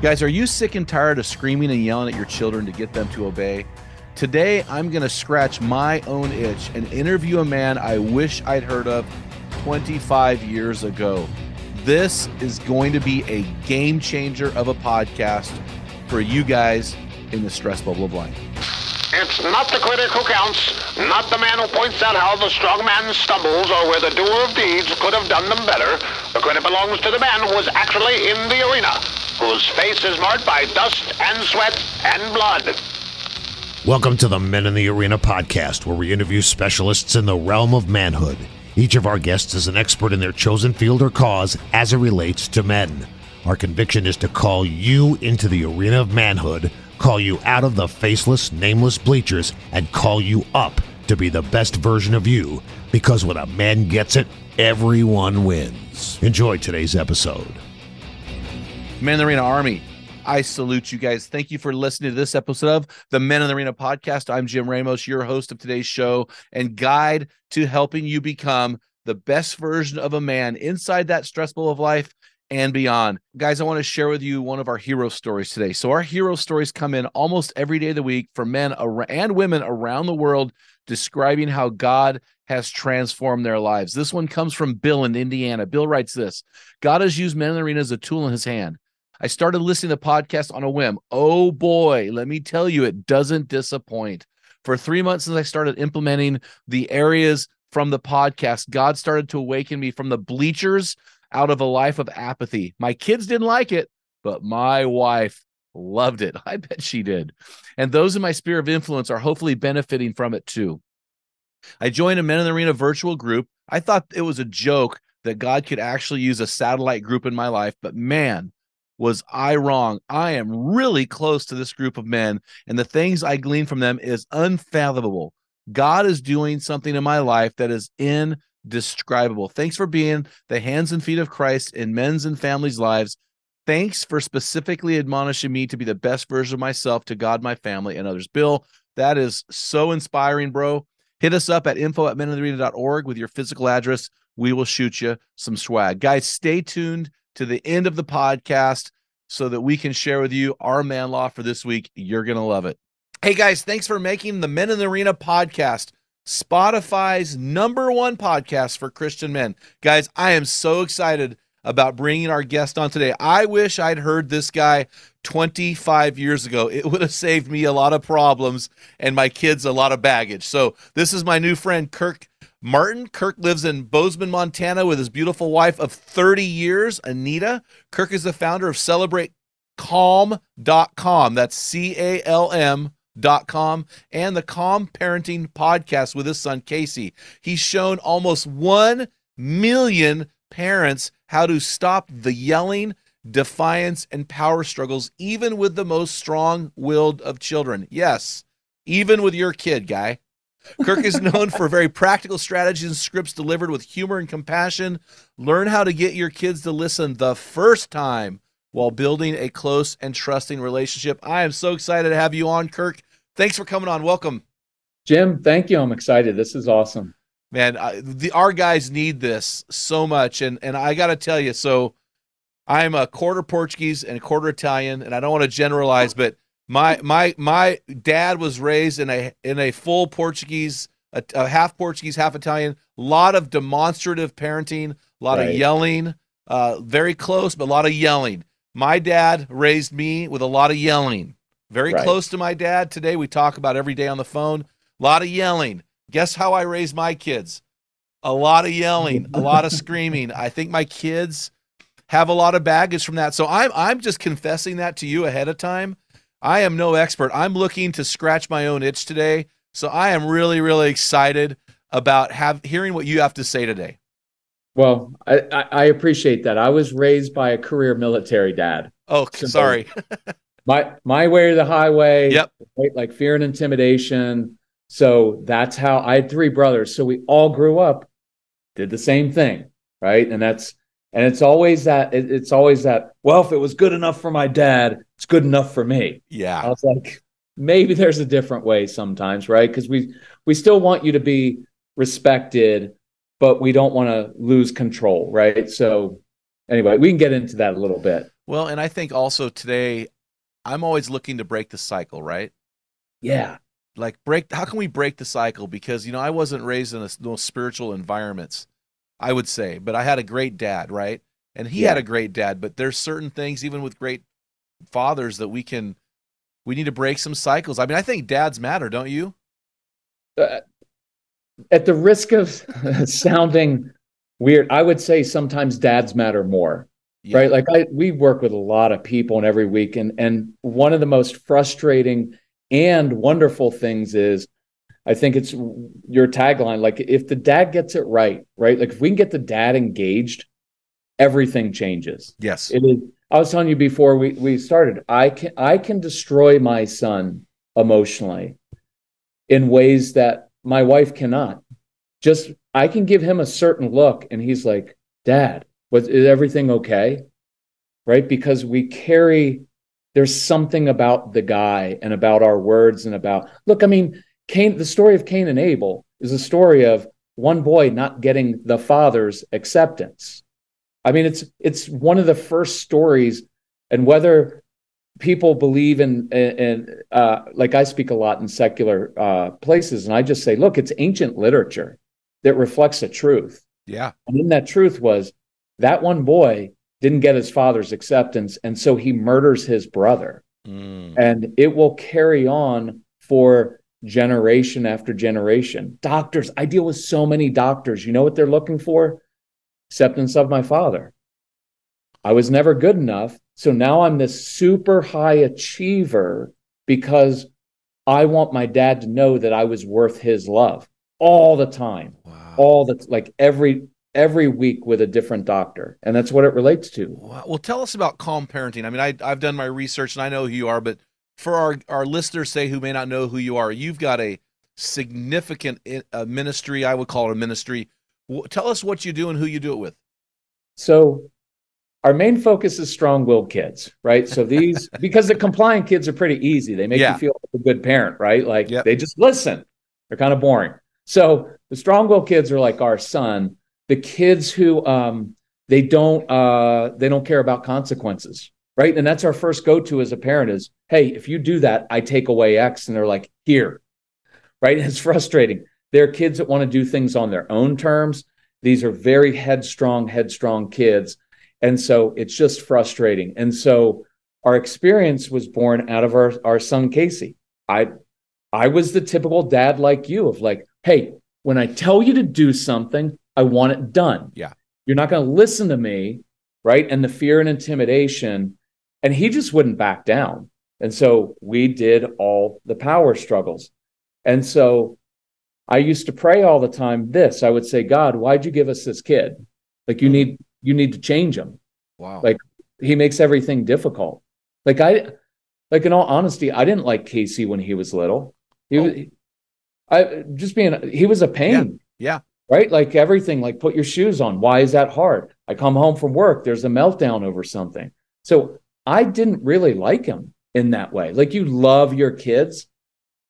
Guys, are you sick and tired of screaming and yelling at your children to get them to obey? Today, I'm going to scratch my own itch and interview a man I wish I'd heard of 25 years ago. This is going to be a game changer of a podcast for you guys in the stress bubble of life. It's not the critic who counts, not the man who points out how the strong man stumbles or where the doer of deeds could have done them better. The credit belongs to the man who was actually in the arena whose face is marked by dust and sweat and blood. Welcome to the Men in the Arena podcast, where we interview specialists in the realm of manhood. Each of our guests is an expert in their chosen field or cause as it relates to men. Our conviction is to call you into the arena of manhood, call you out of the faceless, nameless bleachers, and call you up to be the best version of you. Because when a man gets it, everyone wins. Enjoy today's episode. Men in the Arena Army, I salute you guys. Thank you for listening to this episode of the Men in the Arena podcast. I'm Jim Ramos, your host of today's show and guide to helping you become the best version of a man inside that stressful of life and beyond. Guys, I want to share with you one of our hero stories today. So, our hero stories come in almost every day of the week for men and women around the world describing how God has transformed their lives. This one comes from Bill in Indiana. Bill writes this God has used men in the arena as a tool in his hand. I started listening to the podcast on a whim. Oh boy, let me tell you, it doesn't disappoint. For three months since I started implementing the areas from the podcast, God started to awaken me from the bleachers out of a life of apathy. My kids didn't like it, but my wife loved it. I bet she did. And those in my sphere of influence are hopefully benefiting from it too. I joined a Men in the Arena virtual group. I thought it was a joke that God could actually use a satellite group in my life, but man, was I wrong? I am really close to this group of men, and the things I glean from them is unfathomable. God is doing something in my life that is indescribable. Thanks for being the hands and feet of Christ in men's and families' lives. Thanks for specifically admonishing me to be the best version of myself to God, my family, and others. Bill, that is so inspiring, bro. Hit us up at info at meninthearena.org with your physical address. We will shoot you some swag. Guys, stay tuned to the end of the podcast so that we can share with you our man law for this week. You're going to love it. Hey guys, thanks for making the Men in the Arena podcast Spotify's number one podcast for Christian men. Guys, I am so excited about bringing our guest on today. I wish I'd heard this guy 25 years ago. It would have saved me a lot of problems and my kids a lot of baggage. So, this is my new friend, Kirk Martin Kirk lives in Bozeman, Montana with his beautiful wife of 30 years, Anita. Kirk is the founder of CelebrateCalm.com. That's C A L M.com and the Calm Parenting podcast with his son Casey. He's shown almost 1 million parents how to stop the yelling, defiance, and power struggles, even with the most strong willed of children. Yes, even with your kid, guy. Kirk is known for very practical strategies and scripts delivered with humor and compassion. Learn how to get your kids to listen the first time while building a close and trusting relationship. I am so excited to have you on, Kirk. Thanks for coming on. Welcome. Jim, thank you. I'm excited. This is awesome. Man, I, the our guys need this so much and and I got to tell you so I'm a quarter Portuguese and a quarter Italian and I don't want to generalize but my my my dad was raised in a in a full Portuguese, a, a half Portuguese, half Italian. A lot of demonstrative parenting, a lot right. of yelling. Uh, very close, but a lot of yelling. My dad raised me with a lot of yelling. Very right. close to my dad. Today we talk about every day on the phone. A lot of yelling. Guess how I raised my kids? A lot of yelling, a lot of screaming. I think my kids have a lot of baggage from that. So I'm I'm just confessing that to you ahead of time I am no expert. I'm looking to scratch my own itch today. So I am really, really excited about have hearing what you have to say today. Well, I, I appreciate that. I was raised by a career military dad. Oh, so sorry. my my way or the highway. Yep. Right, like fear and intimidation. So that's how I had three brothers. So we all grew up, did the same thing, right? And that's and it's always that it's always that well if it was good enough for my dad it's good enough for me yeah i was like maybe there's a different way sometimes right because we we still want you to be respected but we don't want to lose control right so anyway we can get into that a little bit Well, and I think also today, I'm always looking to break the cycle, right? Yeah. Like break. How can we break the cycle? Because you know, I wasn't raised in a, those spiritual environments. I would say, but I had a great dad, right? And he Yeah. had a great dad. But there's certain things, even with great fathers, that we can. We need to break some cycles. I mean, I think dads matter, don't you? Uh, at the risk of sounding weird, I would say sometimes dads matter more. Yeah. right like i we work with a lot of people and every week and and one of the most frustrating and wonderful things is i think it's your tagline like if the dad gets it right right? Like if we can get the dad engaged everything changes. Yes. it is i was telling you before we we started i can i can destroy my son emotionally in ways that my wife cannot. Just i can give him a certain look and he's like dad was is everything okay? Right? Because we carry there's something about the guy and about our words and about look i mean cain the story of cain and abel is a story of one boy not getting the father's acceptance i mean it's it's one of the first stories and whether people believe in in uh, like i speak a lot in secular uh, places and i just say look it's ancient literature that reflects a truth Yeah. and in that truth was that one boy didn't get his father's acceptance. And so he murders his brother. Mm. And it will carry on for generation after generation. Doctors, I deal with so many doctors. You know what they're looking for? Acceptance of my father. I was never good enough. So now I'm this super high achiever because I want my dad to know that I was worth his love all the time Wow. all the like every every week with a different doctor and that's what it relates to Wow. Well, tell us about calm parenting. I mean, I, I've done my research and I know who you are, but for our, our listeners, say who may not know who you are, you've got a significant uh, ministry. I would call it a ministry. Tell us what you do and who you do it with. so our main focus is strong-willed kids right so these because the compliant kids are pretty easy they make Yeah. you feel like a good parent right like Yep. they just listen they're kind of boring so the strong-willed kids are like our son the kids who um they don't uh they don't care about consequences right? And that's our first go-to as a parent is hey if you do that i take away x and they're like here right? It's frustrating. They're kids that want to do things on their own terms. These are very headstrong headstrong kids. And so it's just frustrating. And so our experience was born out of our, our son casey. I i was the typical dad like you of like hey when i tell you to do something i want it done. Yeah. you're not going to listen to me right? And the fear and intimidation and he just wouldn't back down. And so we did all the power struggles. And so i used to pray all the time this i would say god why'd you give us this kid? Like you need you need to change him. Wow. Like, he makes everything difficult. Like i like in all honesty i didn't like casey when he was little. He oh. was i just being he was a pain. Yeah. right? Like everything like put your shoes on. Why is that hard? I come home from work there's a meltdown over something. So i didn't really like him in that way like you love your kids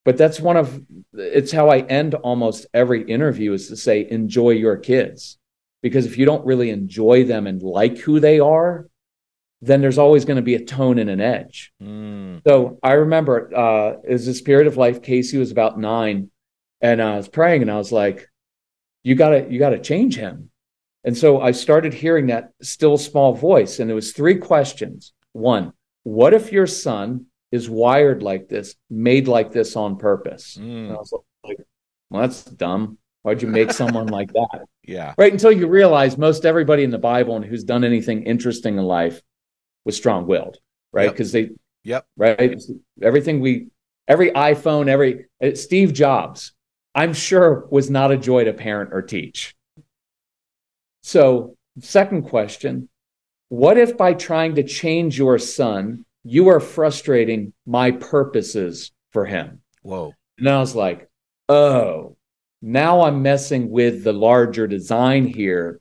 but that's one of it's how i end almost every interview is to say enjoy your kids because if you don't really enjoy them and like who they are then there's always going to be a tone and an edge Mm. so I remember uh, it was this period of life. Casey was about nine, and I was praying, and I was like, "You gotta, you gotta change him." And so I started hearing that still small voice, and there was three questions. One, what if your son is wired like this, made like this on purpose? And I Mm. was like, "Well, that's dumb. Why'd you make someone like that?" Yeah. Right until you realize most everybody in the Bible and who's done anything interesting in life was strong-willed, right? Yep. Because they Yep. right? Everything we, every iPhone, every uh, Steve Jobs, I'm sure was not a joy to parent or teach. So, second question What if by trying to change your son, you are frustrating my purposes for him? Whoa. And I was like, oh, now I'm messing with the larger design here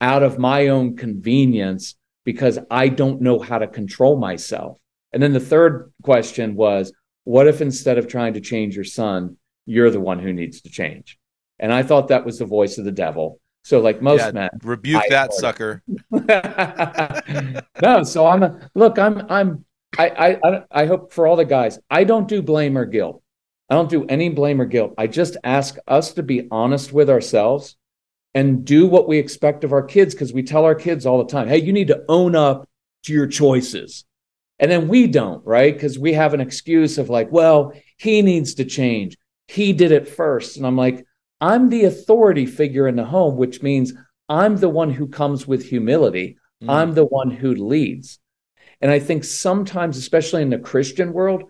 out of my own convenience because I don't know how to control myself. And then the third question was, what if instead of trying to change your son, you're the one who needs to change? And I thought that was the voice of the devil. So like most Yeah, men. Rebuke I that sucker. no, so I'm a, look, I'm I'm I, I I I hope for all the guys, I don't do blame or guilt. I don't do any blame or guilt. I just ask us to be honest with ourselves and do what we expect of our kids because we tell our kids all the time, hey, you need to own up to your choices. And then we don't, right? Because we have an excuse of like, well, he needs to change. He did it first. And I'm like, I'm the authority figure in the home, which means I'm the one who comes with humility. Mm. I'm the one who leads. And I think sometimes, especially in the Christian world,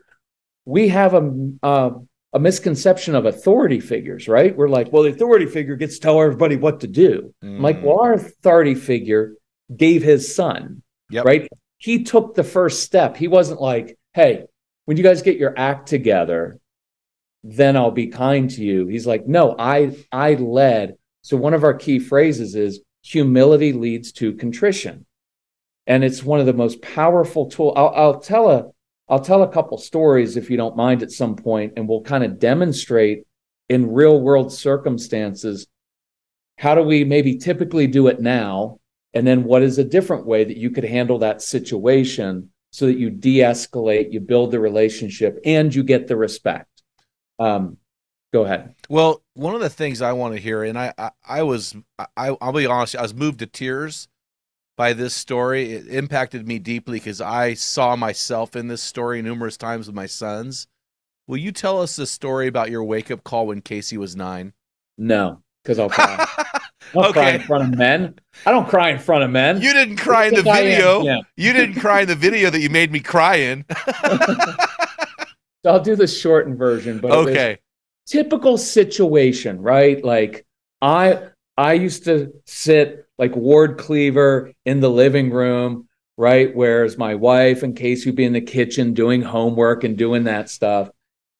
we have a, a, a misconception of authority figures, right? We're like, well, the authority figure gets to tell everybody what to do. I'm like, Mm. well, our authority figure gave his son, Yep. right? He took the first step. He wasn't like, hey, when you guys get your act together, then I'll be kind to you. He's like, no, I I led. So one of our key phrases is humility leads to contrition. And it's one of the most powerful tool. I'll, I'll tell a I'll tell a couple stories if you don't mind at some point, and we'll kind of demonstrate in real world circumstances how do we maybe typically do it now, and then what is a different way that you could handle that situation so that you de-escalate, you build the relationship, and you get the respect. Um, go ahead. Well, one of the things I want to hear, and I, I, I was, I, I'll be honest, I was moved to tears by this story. It impacted me deeply because I saw myself in this story numerous times with my sons. Will you tell us the story about your wake up call when Casey was nine? No, because I'll cry. Don't cry in front of men. I don't cry in front of men. You didn't cry in the am video. him. You didn't cry in the video that you made me cry in. So I'll do the shortened version, but okay. typical situation, right? Like I I used to sit like Ward Cleaver in the living room, right? Whereas my wife and Casey would be in the kitchen doing homework and doing that stuff.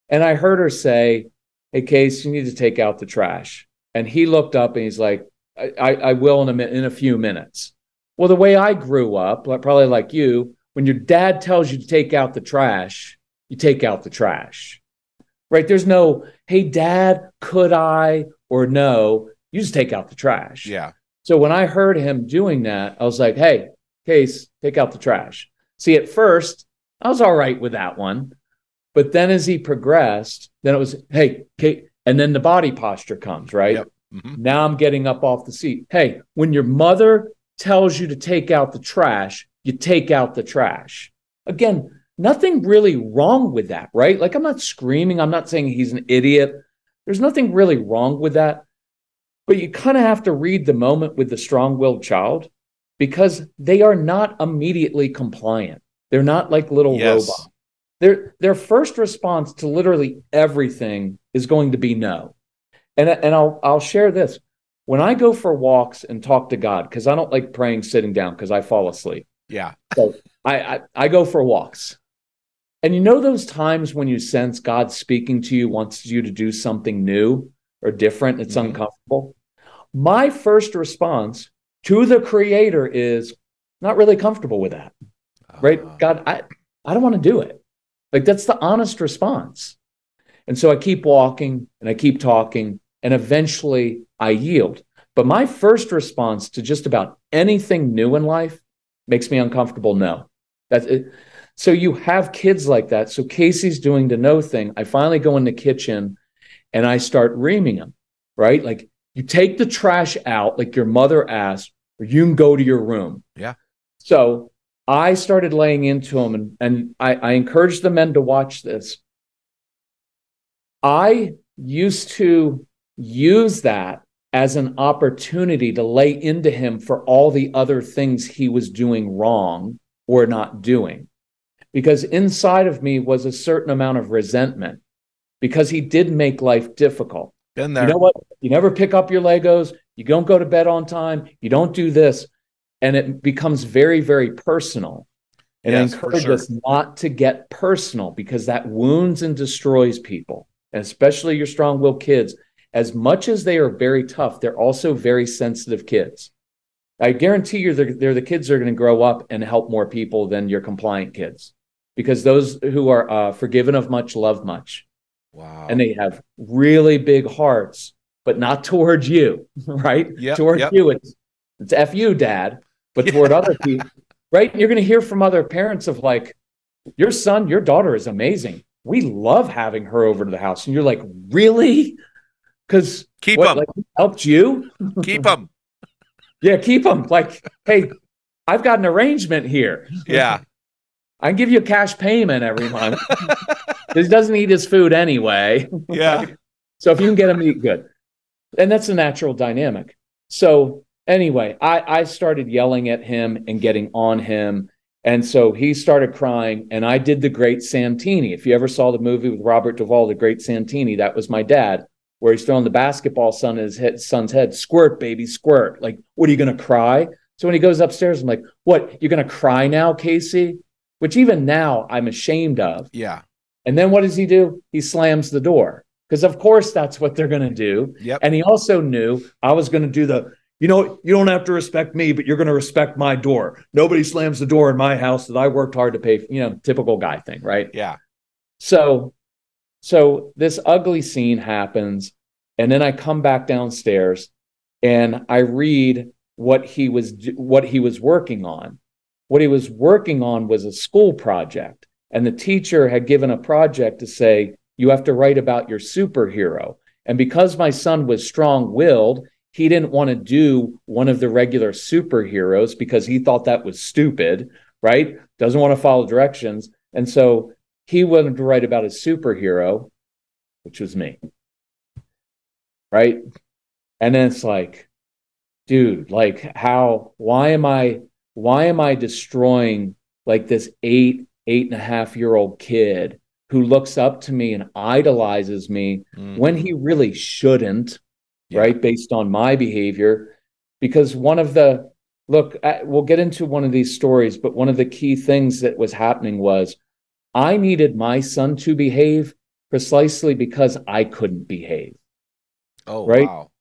And I heard her say, Hey Case, you need to take out the trash. And he looked up and he's like, I, I, I will in a min- in a few minutes. Well, the way I grew up, probably like you, when your dad tells you to take out the trash, you take out the trash. Right? There's no, hey, dad, could I or no? You just take out the trash. Yeah. So when I heard him doing that, I was like, hey, Case, take out the trash. See, at first, I was all right with that one. But then as he progressed, then it was, hey, Kate, and then the body posture comes, right? Yep. Mhm. Now I'm getting up off the seat. Hey, when your mother tells you to take out the trash, you take out the trash. Again, nothing really wrong with that, right? Like I'm not screaming, I'm not saying he's an idiot. There's nothing really wrong with that. But you kind of have to read the moment with the strong willed child because they are not immediately compliant. They're not like little Yes. robots. Their, their first response to literally everything is going to be no. And, and I'll, I'll share this. When I go for walks and talk to God, because I don't like praying sitting down because I fall asleep. Yeah. So I, I I go for walks. And you know those times when you sense God speaking to you, wants you to do something new or different, it's Mhm. uncomfortable. My first response to the creator is not really comfortable with that. Right? Uh, God, I, I don't want to do it. Like that's the honest response. And so I keep walking and I keep talking, and eventually I yield. But my first response to just about anything new in life makes me uncomfortable. No. That's it. So you have kids like that. So Casey's doing the no thing. I finally go in the kitchen and I start reaming him, right? Like you take the trash out, like your mother asked, or you can go to your room. Yeah. So I started laying into him and, and I, I encouraged the men to watch this. I used to use that as an opportunity to lay into him for all the other things he was doing wrong or not doing. Because inside of me was a certain amount of resentment because he did make life difficult. Been there. You know what? You never pick up your Legos. You don't go to bed on time. You don't do this. And it becomes very, very personal. And Yes, I encourage sure. us not to get personal because that wounds and destroys people, and especially your strong willed kids. As much as they are very tough, they're also very sensitive kids. I guarantee you they're, they're the kids that are going to grow up and help more people than your compliant kids because those who are uh, forgiven of much love much wow. and they have really big hearts but not towards you, right? Yep, toward yep. you, it's it's f you, dad, but toward other people, right? You're going to hear from other parents of like, your son, your daughter is amazing. We love having her over to the house, and you're like, really? Because Keep what, 'em. like, helped you? Keep them. Yeah, keep them. Like, hey, I've got an arrangement here. Yeah. I can give you a cash payment every month. he doesn't eat his food anyway. Yeah. So if you can get him to eat good, and that's a natural dynamic. So anyway, I, I started yelling at him and getting on him. And so he started crying, and I did the Great Santini. If you ever saw the movie with Robert Duvall, The Great Santini, that was my dad, where he's throwing the basketball son his head, son's head. Squirt, baby, squirt. Like, what are you going to cry? So when he goes upstairs, I'm like, what? You're going to cry now, Casey? Which even now I'm ashamed of. Yeah. And then what does he do? He slams the door because, of course, that's what they're going to do. Yep. And he also knew I was going to do the, you know, you don't have to respect me, but you're going to respect my door. Nobody slams the door in my house that I worked hard to pay for, you know, typical guy thing, right? Yeah. So, so this ugly scene happens, and then I come back downstairs and I read what he was what he was working on. What he was working on was a school project, and the teacher had given a project to say you have to write about your superhero. And because my son was strong-willed, he didn't want to do one of the regular superheroes because he thought that was stupid, right? Doesn't want to follow directions. And so he wanted to write about his superhero, which was me. Right. And then it's like, dude, like, how, why am I, why am I destroying like this eight, eight and a half year old kid who looks up to me and idolizes me Mm. when he really shouldn't, Yeah. right? Based on my behavior. Because one of the, look, I, we'll get into one of these stories, but one of the key things that was happening was I needed my son to behave precisely because I couldn't behave. Oh, Right? wow.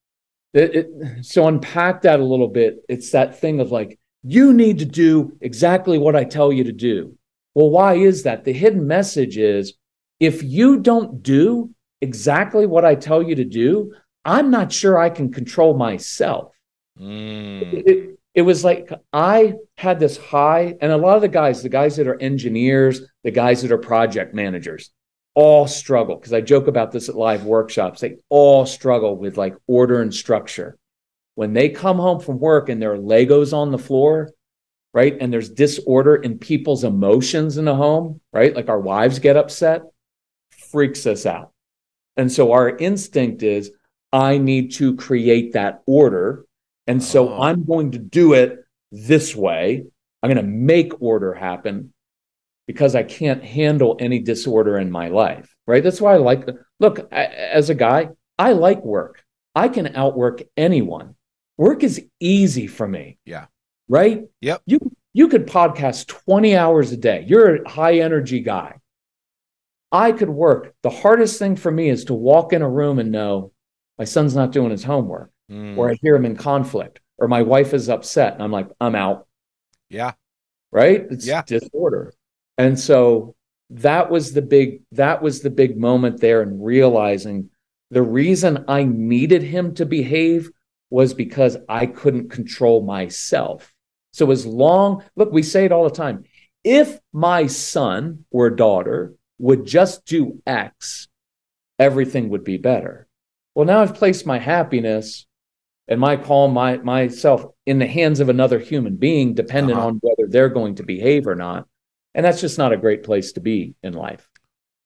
It, it, so unpack that a little bit. It's that thing of like, you need to do exactly what I tell you to do. Well, why is that? The hidden message is if you don't do exactly what I tell you to do, I'm not sure I can control myself. Mm. It, it was like I had this high, and a lot of the guys, the guys that are engineers, the guys that are project managers, all struggle because I joke about this at live workshops. They all struggle with like order and structure. When they come home from work and there are Legos on the floor, right? And there's disorder in people's emotions in the home, right? Like our wives get upset, freaks us out. And so our instinct is, I need to create that order. And so Oh. I'm going to do it this way. I'm going to make order happen because I can't handle any disorder in my life, right? That's why I like look I, as a guy, I like work. I can outwork anyone. Work is easy for me. Yeah. Right? Yep. You you could podcast 20 hours a day. You're a high energy guy. I could work. The hardest thing for me is to walk in a room and know my son's not doing his homework, Mm. or I hear him in conflict, or my wife is upset, and I'm like, I'm out Yeah. right it's Yeah. disorder and so that was the big that was the big moment there in realizing the reason i needed him to behave was because i couldn't control myself. So as long look we say it all the time. If my son or daughter would just do x everything would be better. Well now i've placed my happiness and my calm my myself in the hands of another human being dependent Uh-huh. on whether they're going to behave or not. And that's just not a great place to be in life.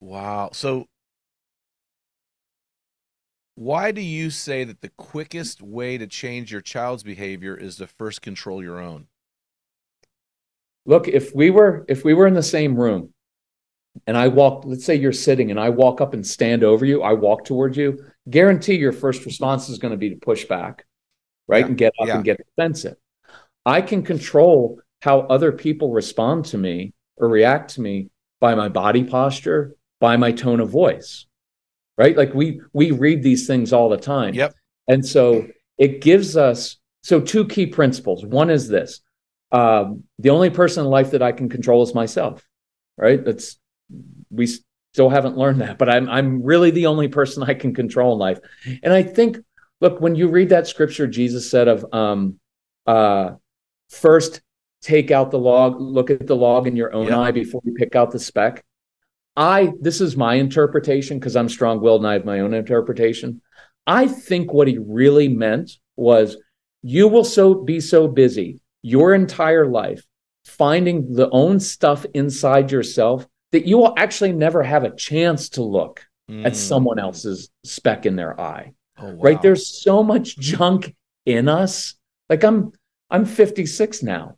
Wow. So, why do you say that the quickest way to change your child's behavior is to first control your own? look if we were if we were in the same room and i walk let's say you're sitting and i walk up and stand over you i walk towards you guarantee your first response is going to be to push back right Yeah, and get up yeah. and get defensive i can control how other people respond to me or react to me by my body posture by my tone of voice right like we we read these things all the time Yep. and so it gives us so two key principles one is this um, the only person in life that I can control is myself. Right? That's we still haven't learned that, but I'm I'm really the only person I can control in life. And I think look, when you read that scripture, Jesus said of um, uh, first take out the log, look at the log in your own Yeah. eye before you pick out the speck. I this is my interpretation because I'm strong-willed and I have my own interpretation. I think what he really meant was you will so be so busy your entire life finding the own stuff inside yourself that you will actually never have a chance to look at Mm. someone else's speck in their eye Oh, wow. right there's so much junk in us like i'm i'm 56 now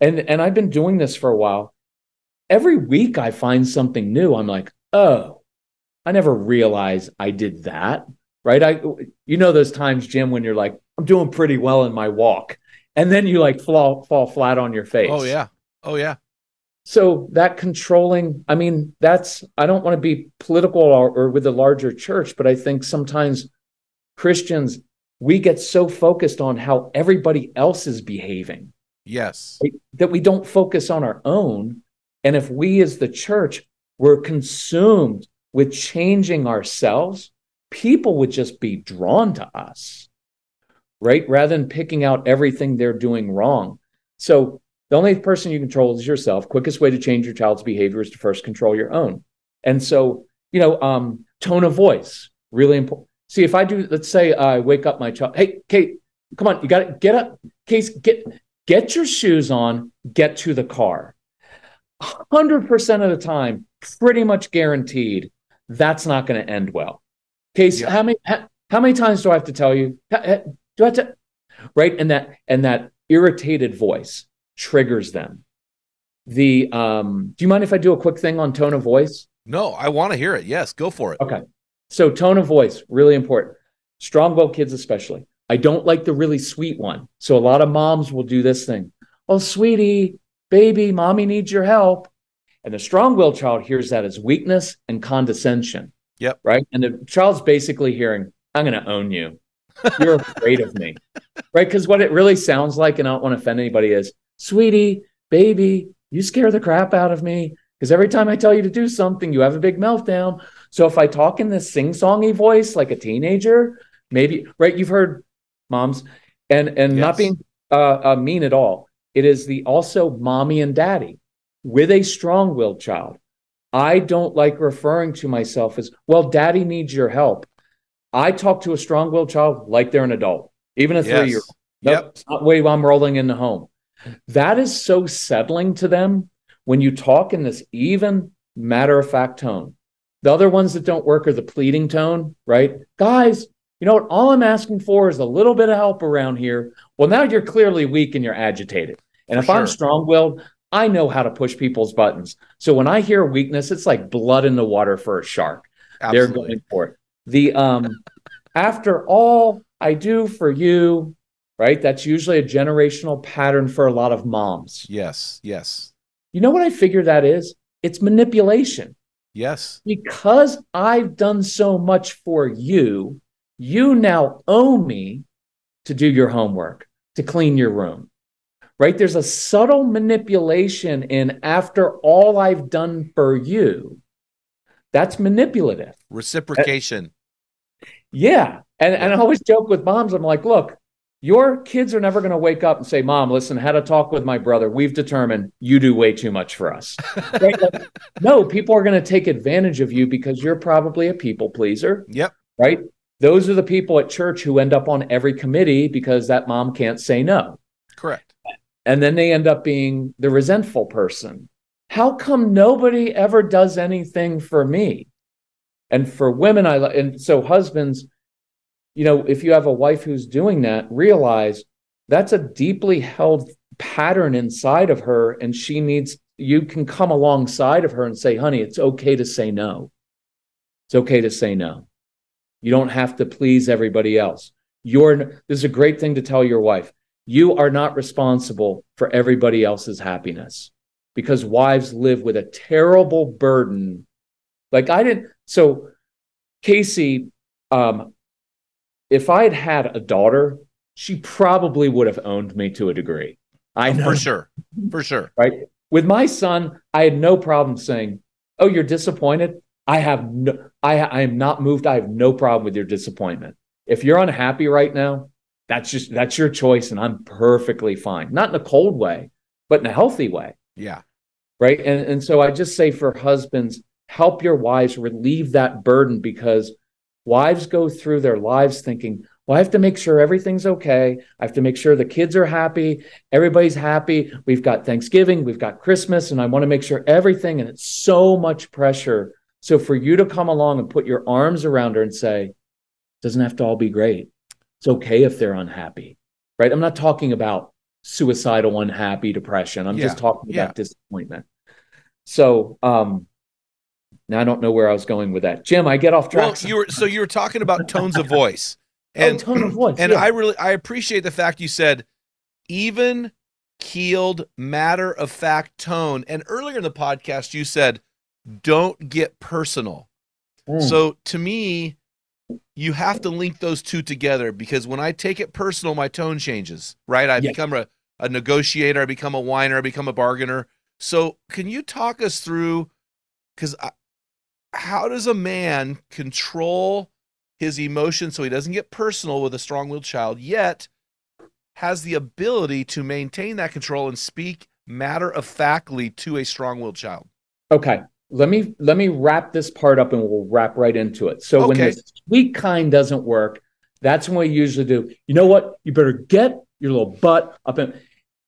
and and i've been doing this for a while every week i find something new i'm like oh i never realized i did that right i you know those times jim when you're like i'm doing pretty well in my walk and then you like fall fall flat on your face Oh yeah. Oh yeah. so that controlling, I mean, that's, I don't want to be political or, or with the larger church, but I think sometimes Christians, we get so focused on how everybody else is behaving Yes. that we don't focus on our own. And if we as the church were consumed with changing ourselves, people would just be drawn to us, right? Rather than picking out everything they're doing wrong. So the only person you control is yourself. Quickest way to change your child's behavior is to first control your own. And so, you know, um, tone of voice, really important. See, if I do, let's say I wake up my child, hey, Kate, come on, you got to get up, Case, get get your shoes on, get to the car. 100% of the time, pretty much guaranteed, that's not going to end well. Case, Yeah. how many how, how many times do I have to tell you? Do I have to right? And that and that irritated voice triggers them. The um, do you mind if I do a quick thing on tone of voice? No, I want to hear it. Yes, go for it. Okay. So tone of voice, really important. Strong-willed kids especially. I don't like the really sweet one. So a lot of moms will do this thing. Oh, sweetie, baby, mommy needs your help. And the strong-willed child hears that as weakness and condescension. Yep. Right. And the child's basically hearing, I'm going to own you. You're afraid of me. Right. Because what it really sounds like, and I don't want to offend anybody, is sweetie, baby, you scare the crap out of me. Because every time I tell you to do something, you have a big meltdown. So if I talk in this sing-songy voice like a teenager, maybe right, you've heard moms, and and not being uh, uh, mean at all. It is the also mommy and daddy with a strong-willed child. I don't like referring to myself as well. Daddy needs your help. I talk to a strong-willed child like they're an adult, even a Yes. three-year-old. Nope, Yep. not way I'm rolling in the home. That is so settling to them when you talk in this even matter of fact tone. The other ones that don't work are the pleading tone, right? Guys, you know what? All I'm asking for is a little bit of help around here. Well, now you're clearly weak and you're agitated. And For if I'm sure. strong willed, I know how to push people's buttons. So when I hear weakness, it's like blood in the water for a shark Absolutely. they're going for it. The um, after all I do for you, right? That's usually a generational pattern for a lot of moms. Yes. Yes. You know what I figure that is? It's manipulation. Yes. Because I've done so much for you, you now owe me to do your homework, to clean your room. Right? There's a subtle manipulation in after all I've done for you. That's manipulative. Reciprocation. Yeah. And, and I always joke with moms, I'm like, look, your kids are never going to wake up and say, Mom, listen, had a talk with my brother. We've determined you do way too much for us. Right? Like, no, people are going to take advantage of you because you're probably a people pleaser, Yep. right? Those are the people at church who end up on every committee because that mom can't say no. Correct. And then they end up being the resentful person. How come nobody ever does anything for me? And for women, I and so husbands, you know, if you have a wife who's doing that, realize that's a deeply held pattern inside of her, and she needs you can come alongside of her and say, "Honey, it's okay to say no. It's okay to say no. You don't have to please everybody else. You're this is a great thing to tell your wife. You are not responsible for everybody else's happiness because wives live with a terrible burden. Like I didn't. So, Casey, um, if I had had a daughter, she probably would have owned me to a degree. I Oh, know For sure. For sure. right? With my son, I had no problem saying, "Oh, you're disappointed." I have no, I, I am not moved. I have no problem with your disappointment. if you're unhappy right now, that's just that's your choice and I'm perfectly fine. Not in a cold way, but in a healthy way. Yeah. Right? And and so I just say for husbands, help your wives relieve that burden because wives go through their lives thinking, well, I have to make sure everything's okay. I have to make sure the kids are happy. Everybody's happy. We've got Thanksgiving, we've got Christmas, and I want to make sure everything. And it's so much pressure. So for you to come along and put your arms around her and say, doesn't have to all be great. It's okay if they're unhappy, right? I'm not talking about suicidal, unhappy, depression. I'm Yeah, just talking yeah. about disappointment. So, um, now I don't know where I was going with that. Jim, I get off track. Well, you were so you were talking about tones of voice. Oh, And tone of voice. and yeah. I really I appreciate the fact you said even keeled matter of fact tone. And earlier in the podcast you said don't get personal. Mm. So to me, you have to link those two together because when I take it personal, my tone changes, right? I Yeah. become a, a negotiator, I become a whiner, I become a bargainer. So can you talk us through because how does a man control his emotions so he doesn't get personal with a strong-willed child, yet has the ability to maintain that control and speak matter of factly to a strong-willed child? Okay. Let me let me wrap this part up and we'll wrap right into it. So when the sweet kind doesn't work, that's when we usually do. You know what? You better get your little butt up and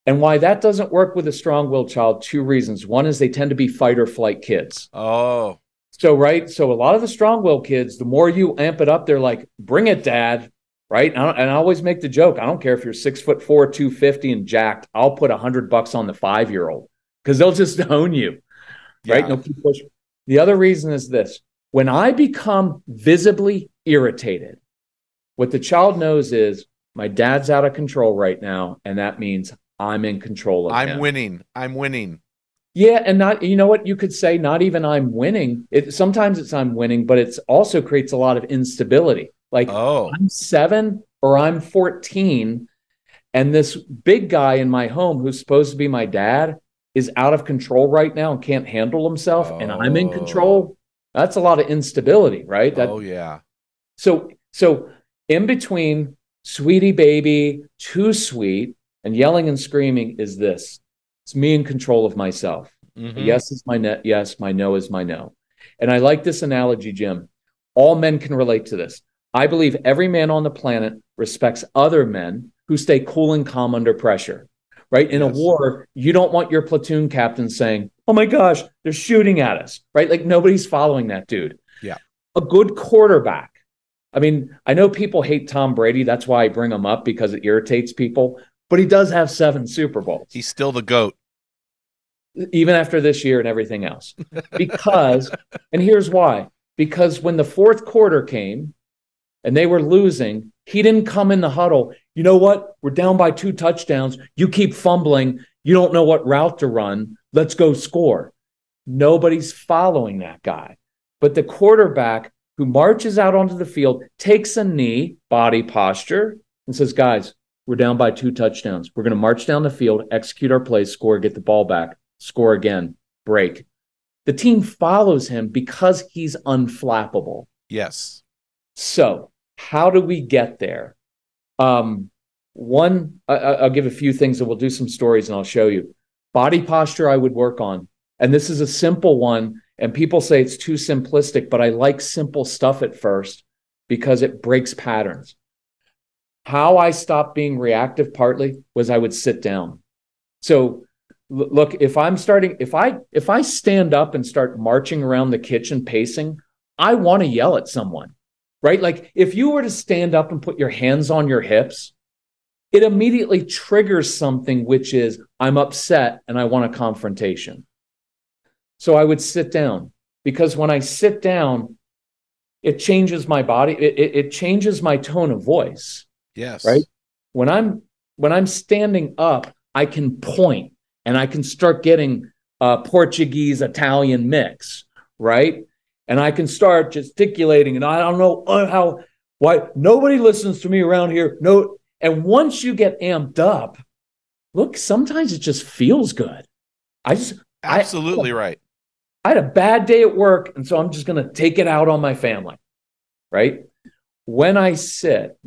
and why that doesn't work with a strong-willed child, two reasons. One is they tend to be fight or flight kids. Oh, So right, so a lot of the strong-willed kids, the more you amp it up, they're like, "Bring it, dad." Right, and I, and I always make the joke. I don't care if you're six foot four, two fifty, and jacked. I'll put a hundred bucks on the five-year-old because they'll just own you right? No keep pushing. The other reason is this when I become visibly irritated, what the child knows is my dad's out of control right now, and that means I'm in control of I'm him. winning. I'm winning. Yeah, and not you know what you could say, not even I'm winning. It sometimes it's I'm winning, but it's also creates a lot of instability. Like Oh, I'm seven or I'm 14, and this big guy in my home who's supposed to be my dad is out of control right now and can't handle himself, and I'm in Oh. control. That's a lot of instability, right? That oh yeah. so so in between sweetie baby, too sweet, and yelling and screaming is this. It's me in control of myself. Mhm. Yes is my net. Yes, my no is my no. And I like this analogy, Jim. All men can relate to this. I believe every man on the planet respects other men who stay cool and calm under pressure. Right? In Yes. a war, you don't want your platoon captain saying, Oh my gosh, they're shooting at us. Right? Like nobody's following that dude. Yeah. A good quarterback. I mean, I know people hate Tom Brady. That's why I bring him up because it irritates people. But he does have seven Super Bowls He's still the goat. even after this year and everything else. Because, and here's why because when the fourth quarter came and they were losing, he didn't come in the huddle. You know what? We're down by two touchdowns. You keep fumbling. You don't know what route to run. Let's go score. Nobody's following that guy. But the quarterback who marches out onto the field takes a knee, body posture, and says, Guys, we're down by two touchdowns. We're going to march down the field, execute our plays, score, get the ball back score again, break. The team follows him because he's unflappable. Yes. So, how do we get there? Um, one, I, I- I'll give a few things and we'll do some stories and I'll show you. Body posture, I would work on. And this is a simple one. And people say it's too simplistic, but I like simple stuff at first because it breaks patterns. How I stopped being reactive partly was I would sit down. So, look if i'm starting if i if i stand up and start marching around the kitchen pacing i want to yell at someone right like if you were to stand up and put your hands on your hips it immediately triggers something which is i'm upset and i want a confrontation so i would sit down because when i sit down it changes my body it, it, it changes my tone of voice Yes. Right? when i'm when i'm standing up i can point and i can start getting a portuguese italian mix right and i can start gesticulating and i don't know uh, how why nobody listens to me around here no and once you get amped up look sometimes it just feels good i just I- Absolutely right. I had a bad day at work, and so I'm just going to take it out on my family, right? when I sit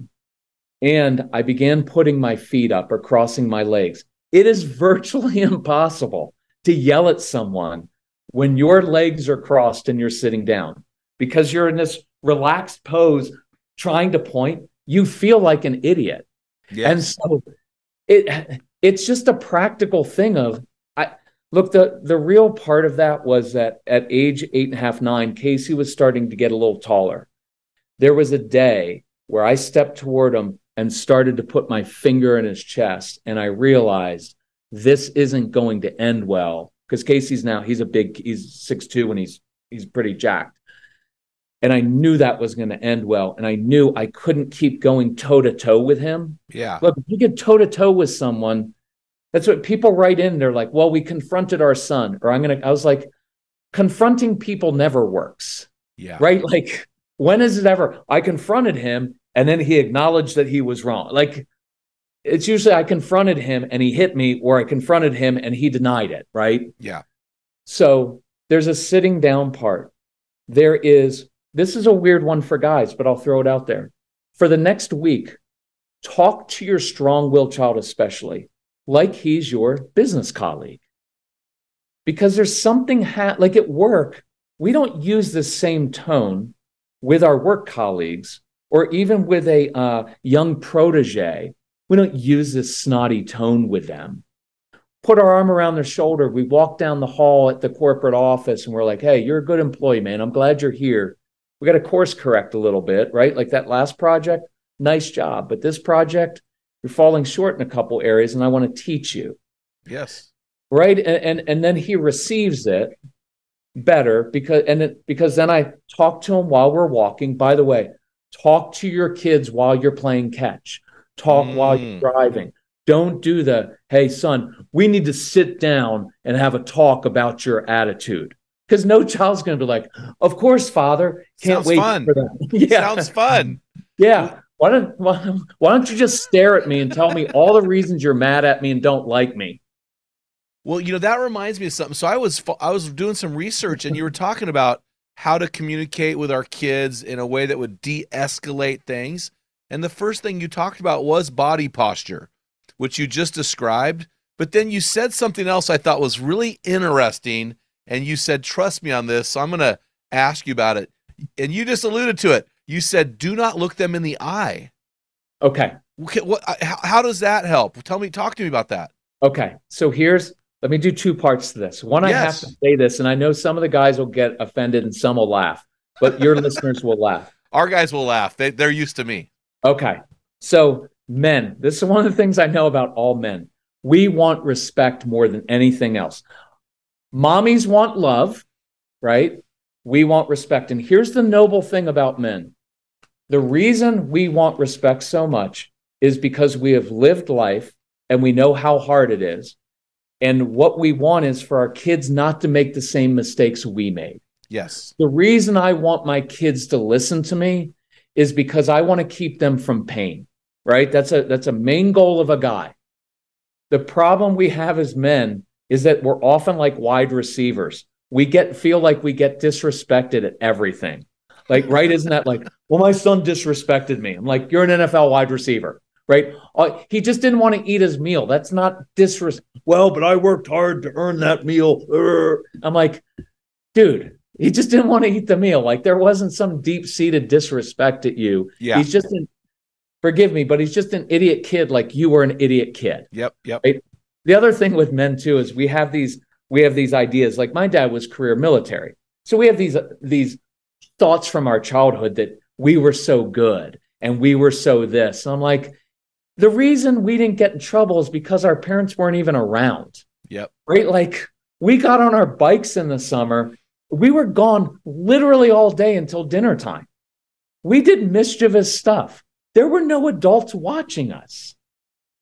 and I began putting my feet up or crossing my legs, it is virtually impossible to yell at someone when your legs are crossed and you're sitting down because you're in this relaxed pose trying to point. You feel like an idiot. Yes. And so it it's just a practical thing of I look the the real part of that was that at age eight and a half, nine, Casey was starting to get a little taller. There was a day where I stepped toward him and started to put my finger in his chest, and I realized this isn't going to end well because Casey's now he's a big he's six two and he's he's pretty jacked. And I knew that was going to end well. And I knew I couldn't keep going toe to toe with him. Yeah. Look, if you get toe to toe with someone, that's what people write in. They're like, well, we confronted our son. Or I'm going to, I was like, confronting people never works. Yeah. Right. Like, when is it ever? I confronted him and then he acknowledged that he was wrong. Like, it's usually I confronted him and he hit me, or I confronted him and he denied it. Right. Yeah. So there's a sitting down part. There is this is a weird one for guys, but I'll throw it out there. For the next week, talk to your strong willed child, especially like he's your business colleague. Because there's something ha- like at work, we don't use the same tone with our work colleagues or even with a uh, young protege. We don't use this snotty tone with them. Put our arm around their shoulder. We walk down the hall at the corporate office and we're like, hey, you're a good employee, man. I'm glad you're here we got to course correct a little bit, right? Like that last project, nice job. But this project, you're falling short in a couple areas, and I want to teach you. Yes. Right. And and, and then he receives it better because and it, because then I talk to him while we're walking. By the way, talk to your kids while you're playing catch. Talk mm. while you're driving. Don't do the, hey, son, we need to sit down and have a talk about your attitude because no child's going to be like, "Of course, father, can't Sounds wait fun. for that." yeah, sounds fun. Yeah. Why don't why, why don't you just stare at me and tell me all the reasons you're mad at me and don't like me? Well, you know that reminds me of something. So I was I was doing some research, and you were talking about how to communicate with our kids in a way that would de-escalate things. And the first thing you talked about was body posture, which you just described. But then you said something else I thought was really interesting and you said, trust me on this. So I'm going to ask you about it. And you just alluded to it. You said, do not look them in the eye. Okay. okay what, uh, how, how does that help? Tell me, talk to me about that. Okay. So here's, let me do two parts to this. One, yes. I have to say this, and I know some of the guys will get offended and some will laugh, but your listeners will laugh. Our guys will laugh. They, they're used to me. Okay. So, men, this is one of the things I know about all men. We want respect more than anything else. Mommies want love, right? We want respect. And here's the noble thing about men the reason we want respect so much is because we have lived life and we know how hard it is. And what we want is for our kids not to make the same mistakes we made. Yes. The reason I want my kids to listen to me is because I want to keep them from pain, right? That's a that's a main goal of a guy. The problem we have as men is that we're often like wide receivers. We get feel like we get disrespected at everything. Like, right? Isn't that like, well, my son disrespected me? I'm like, you're an NFL wide receiver, right? Uh, he just didn't want to eat his meal. That's not disrespect. Well, but I worked hard to earn that meal. I'm like, dude, he just didn't want to eat the meal. Like, there wasn't some deep seated disrespect at you. Yeah. He's just an, forgive me, but he's just an idiot kid like you were an idiot kid. Yep. Yep. Right? The other thing with men too is we have these we have these ideas. Like my dad was career military, so we have these these thoughts from our childhood that we were so good and we were so this. And I'm like, the reason we didn't get in trouble is because our parents weren't even around. Yep. Right. Like we got on our bikes in the summer. We were gone literally all day until dinner time. We did mischievous stuff. There were no adults watching us.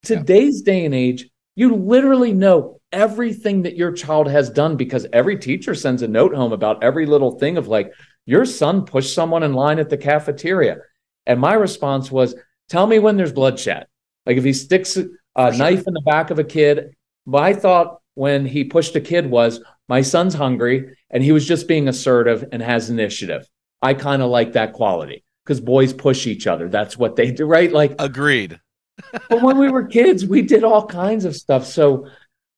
Today's yep. day and age, you literally know everything that your child has done because every teacher sends a note home about every little thing of like, your son pushed someone in line at the cafeteria. And my response was, tell me when there's bloodshed. Like if he sticks a sure. knife in the back of a kid, my thought when he pushed a kid was, my son's hungry and he was just being assertive and has initiative. I kind of like that quality. because boys push each other. That's what they do, right? Like, Agreed. but when we were kids, we did all kinds of stuff. So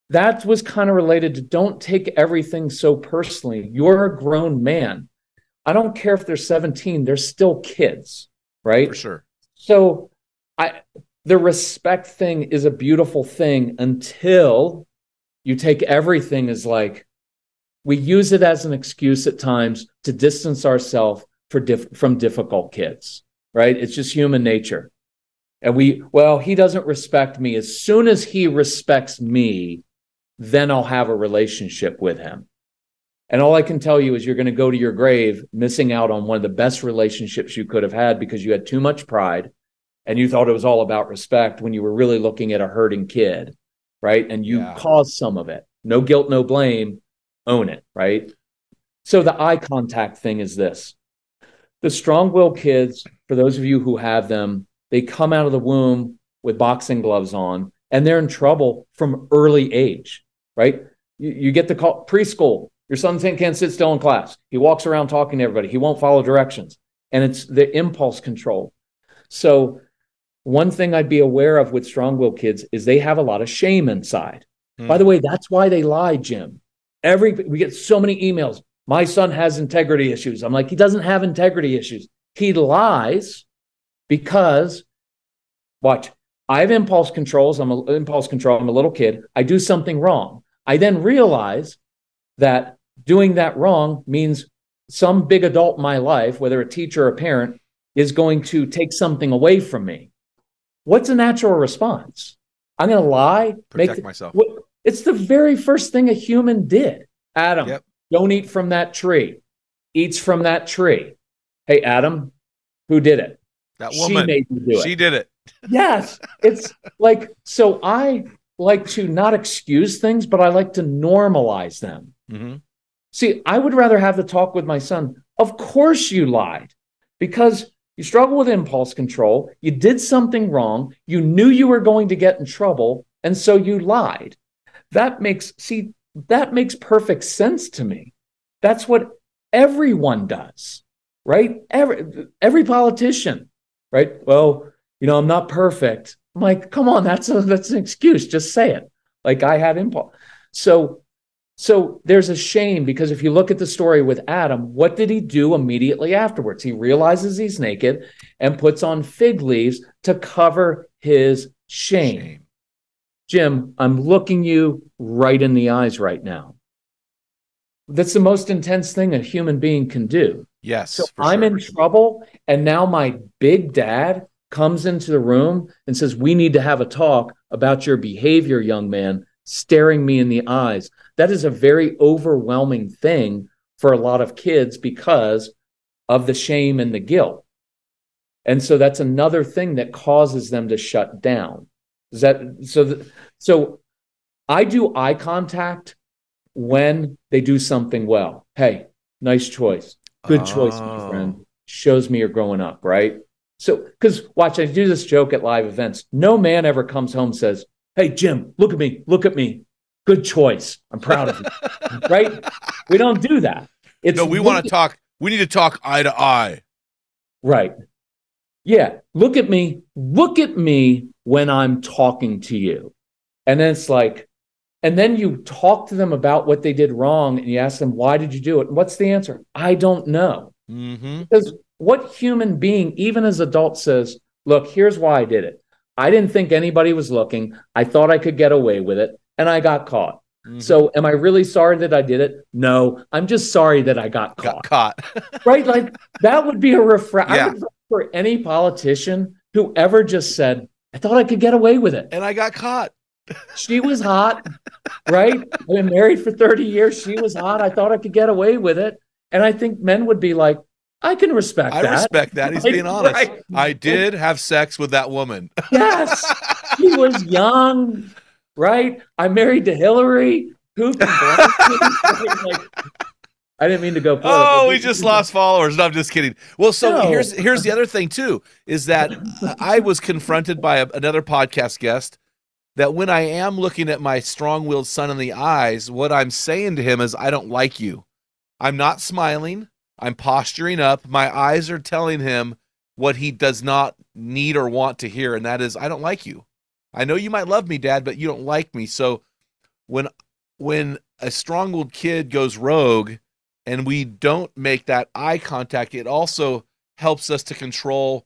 that was kind of related to don't take everything so personally. You're a grown man. I don't care if they're 17, they're still kids, right? For sure. So I the respect thing is a beautiful thing until you take everything as like we use it as an excuse at times to distance ourselves for diff- from difficult kids, right? It's just human nature. And we, well, he doesn't respect me. As soon as he respects me, then I'll have a relationship with him. And all I can tell you is you're going to go to your grave missing out on one of the best relationships you could have had because you had too much pride and you thought it was all about respect when you were really looking at a hurting kid, right? And you Yeah. caused some of it. No guilt, no blame. Own it, right? So the eye contact thing is this. The strong-willed kids, for those of you who have them, they come out of the womb with boxing gloves on and they're in trouble from early age, right? You, you get the call preschool. Your son can't sit still in class. He walks around talking to everybody. He won't follow directions. And it's the impulse control. So one thing I'd be aware of with strong-willed kids is they have a lot of shame inside. Hmm. By the way, that's why they lie, Jim. Every we get so many emails. My son has integrity issues. I'm like, he doesn't have integrity issues. He lies because watch, I have impulse controls. I'm a impulse control. I'm a little kid. I do something wrong. I then realize that doing that wrong means some big adult in my life, whether a teacher or a parent, is going to take something away from me. What's a natural response? I'm going to lie, Protect make myself. what, it's the very first thing a human did. Adam, Yep. don't eat from that tree. Eats from that tree. Hey, Adam, who did it? That She woman. made me do it. She did it. Yes. It's like, so I like to not excuse things, but I like to normalize them. hmm See, I would rather have the talk with my son. Of course you lied because you struggle with impulse control. You did something wrong. You knew you were going to get in trouble. And so you lied. That makes, see, that makes perfect sense to me. That's what everyone does, right? Every, every politician, right? Well, you know, I'm not perfect. I'm like, come on, that's a, that's an excuse. Just say it. Like I had impulse. So so there's a shame because if you look at the story with Adam, what did he do immediately afterwards? He realizes he's naked and puts on fig leaves to cover his shame. Shame. Jim, I'm looking you right in the eyes right now. That's the most intense thing a human being can do. Yes. So I'm sure. in trouble, and now my big dad comes into the room and says, We need to have a talk about your behavior, young man, staring me in the eyes. That is a very overwhelming thing for a lot of kids because of the shame and the guilt. And so that's another thing that causes them to shut down. Is that so? th- so I do eye contact when they do something well. Hey, nice choice. Good choice, my Oh. friend. Shows me you're growing up, right? So, because watch, I do this joke at live events. No man ever comes home and says, Hey, Jim, look at me, look at me. Good choice. I'm proud of you. right? We don't do that. It's No, we want to talk. We need to talk eye to eye. Right. Yeah. Look at me. Look at me when I'm talking to you. And then it's like, and then you talk to them about what they did wrong and you ask them, why did you do it? And what's the answer? I don't know. Mm-hmm. Because what human being, even as adults, says, look, here's why I did it. I didn't think anybody was looking. I thought I could get away with it and I got caught. Mm-hmm. So am I really sorry that I did it? No, I'm just sorry that I got got caught caught. right? Like that would be a refresh. Yeah. I would vote for any politician who ever just said, "I thought I could get away with it." and I got caught. She was hot, right? I've been married for thirty years. She was hot. I thought I could get away with it, and I think men would be like, "I can respect that. I that." respect that. He's Like, being honest. right. I did have sex with that woman. Yes, she was young, right? I'm married to Hillary. Who can blame me? Like, I didn't mean to go. Oh, we just lost followers. No, I'm just kidding. Well, so No. here's here's the other thing too is that I was confronted by a, another podcast guest that when I am looking at my strong-willed son in the eyes, what I'm saying to him is I don't like you. I'm not smiling. I'm posturing up. My eyes are telling him what he does not need or want to hear, and that is, I don't like you. I know you might love me, Dad, but you don't like me. So when when a strong-willed kid goes rogue and we don't make that eye contact, it also helps us to control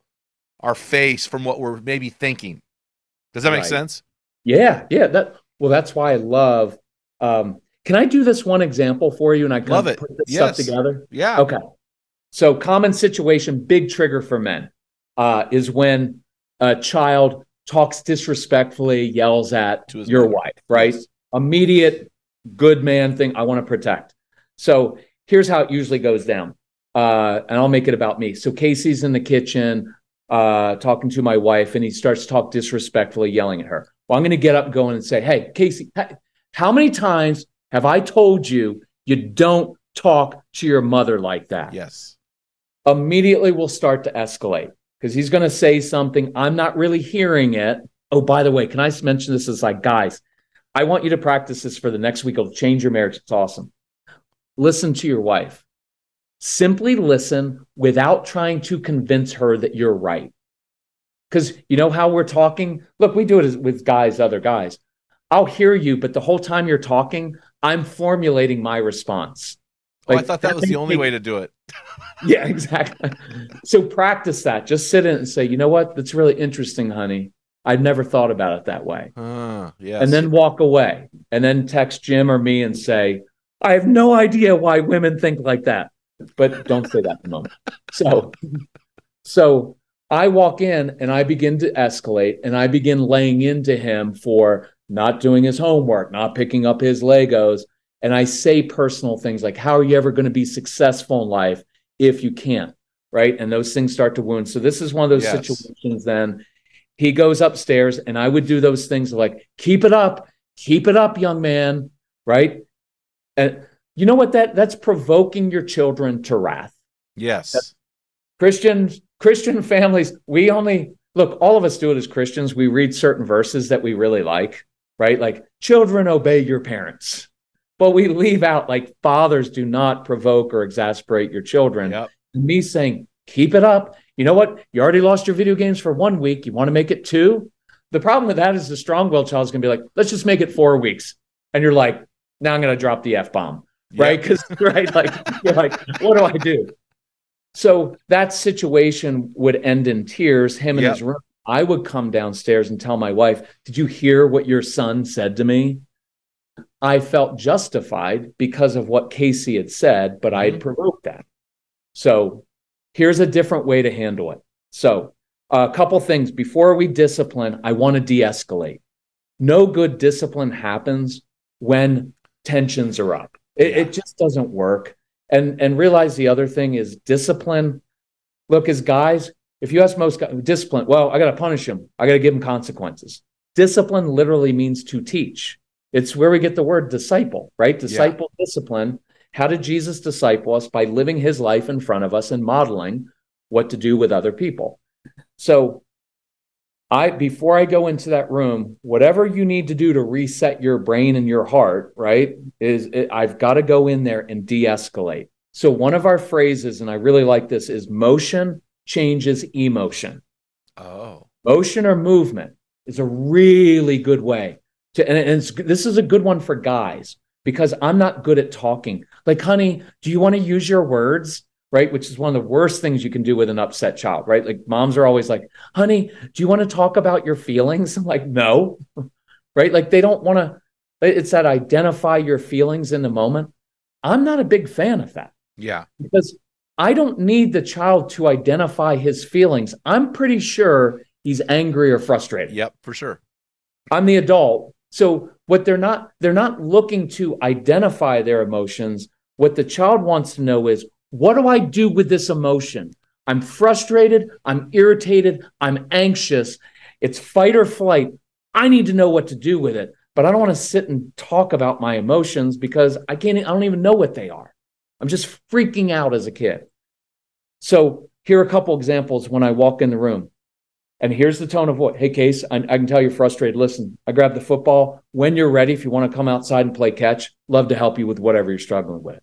our face from what we're maybe thinking. Does that make Right. sense? Yeah, yeah. That well, that's why I love. Um, can I do this one example for you? And I kind Love it. put this Yes. stuff together. Yeah. Okay. So, common situation, big trigger for men uh, is when a child talks disrespectfully, yells at your mother. wife, right? Yes. Immediate good man thing. I want to protect. So, here's how it usually goes down. Uh, and I'll make it about me. So, Casey's in the kitchen uh, talking to my wife, and he starts to talk disrespectfully, yelling at her. Well, I'm going to get up, going, and say, Hey, Casey, how many times have I told you you don't talk to your mother like that? Yes. immediately we'll start to escalate because he's going to say something. I'm not really hearing it. Oh, by the way, can I mention this as like, guys, I want you to practice this for the next week. It'll change your marriage. It's awesome. Listen to your wife. Simply listen without trying to convince her that you're right. Because you know how we're talking? Look, we do it with guys, other guys. I'll hear you, but the whole time you're talking, I'm formulating my response. Oh, I thought that was the only way to do it. yeah, exactly. So practice that. Just sit in and say, you know what? That's really interesting, honey. I've never thought about it that way. Uh, yes. And then walk away and then text Jim or me and say, I have no idea why women think like that. But don't say that in the moment. So, so I walk in and I begin to escalate and I begin laying into him for not doing his homework, not picking up his Legos. And I say personal things like, How are you ever going to be successful in life if you can't? Right. And those things start to wound. So this is one of those Yes. situations then. He goes upstairs and I would do those things like, Keep it up, keep it up, young man. Right. And you know what? That that's provoking your children to wrath. yes. Christian Christian families, we only look, all of us do it as Christians. We read certain verses that we really like, right? Like children obey your parents. But we leave out like fathers do not provoke or exasperate your children. Yep. And me saying, keep it up. You know what? You already lost your video games for one week. You want to make it two? The problem with that is the strong willed child is gonna be like, let's just make it four weeks. And you're like, now I'm gonna drop the F bomb right? Because right, like you're like, what do I do? So that situation would end in tears. Him in Yep. his room. I would come downstairs and tell my wife, "Did you hear what your son said to me?" I felt justified because of what Casey had said, but I had mm-hmm. provoked that. So here's a different way to handle it. So a couple things before we discipline, I want to de-escalate. No good discipline happens when tensions are up. It, Yeah. it just doesn't work. And and realize the other thing is discipline. Look, as guys, if you ask most guys, discipline, well, I got to punish him. I got to give him consequences. Discipline literally means to teach. It's where we get the word disciple, right? Disciple discipline. How did Jesus disciple us? By living his life in front of us and modeling what to do with other people. So I before I go into that room, whatever you need to do to reset your brain and your heart, right? Is it, I've got to go in there and de-escalate. So one of our phrases, and I really like this, is motion changes emotion. Oh. Motion or movement is a really good way to, and it's, this is a good one for guys because I'm not good at talking. Like, honey, do you want to use your words? Right, which is one of the worst things you can do with an upset child, right? Like moms are always like, honey, do you want to talk about your feelings? I'm like, no, right? Like they don't want to, it's that identify your feelings in the moment. I'm not a big fan of that Yeah. because I don't need the child to identify his feelings. I'm pretty sure he's angry or frustrated. Yep. For sure. I'm the adult. So what they're not they're not looking to identify their emotions. What the child wants to know is what do I do with this emotion? I'm frustrated, I'm irritated, I'm anxious. It's fight or flight. I need to know what to do with it, but I don't want to sit and talk about my emotions because I can't I don't even know what they are. I'm just freaking out as a kid. So here are a couple examples when I walk in the room. And here's the tone of what, Hey, Case, I, I can tell you're frustrated. Listen, I grabbed the football. When you're ready, if you want to come outside and play catch, love to help you with whatever you're struggling with.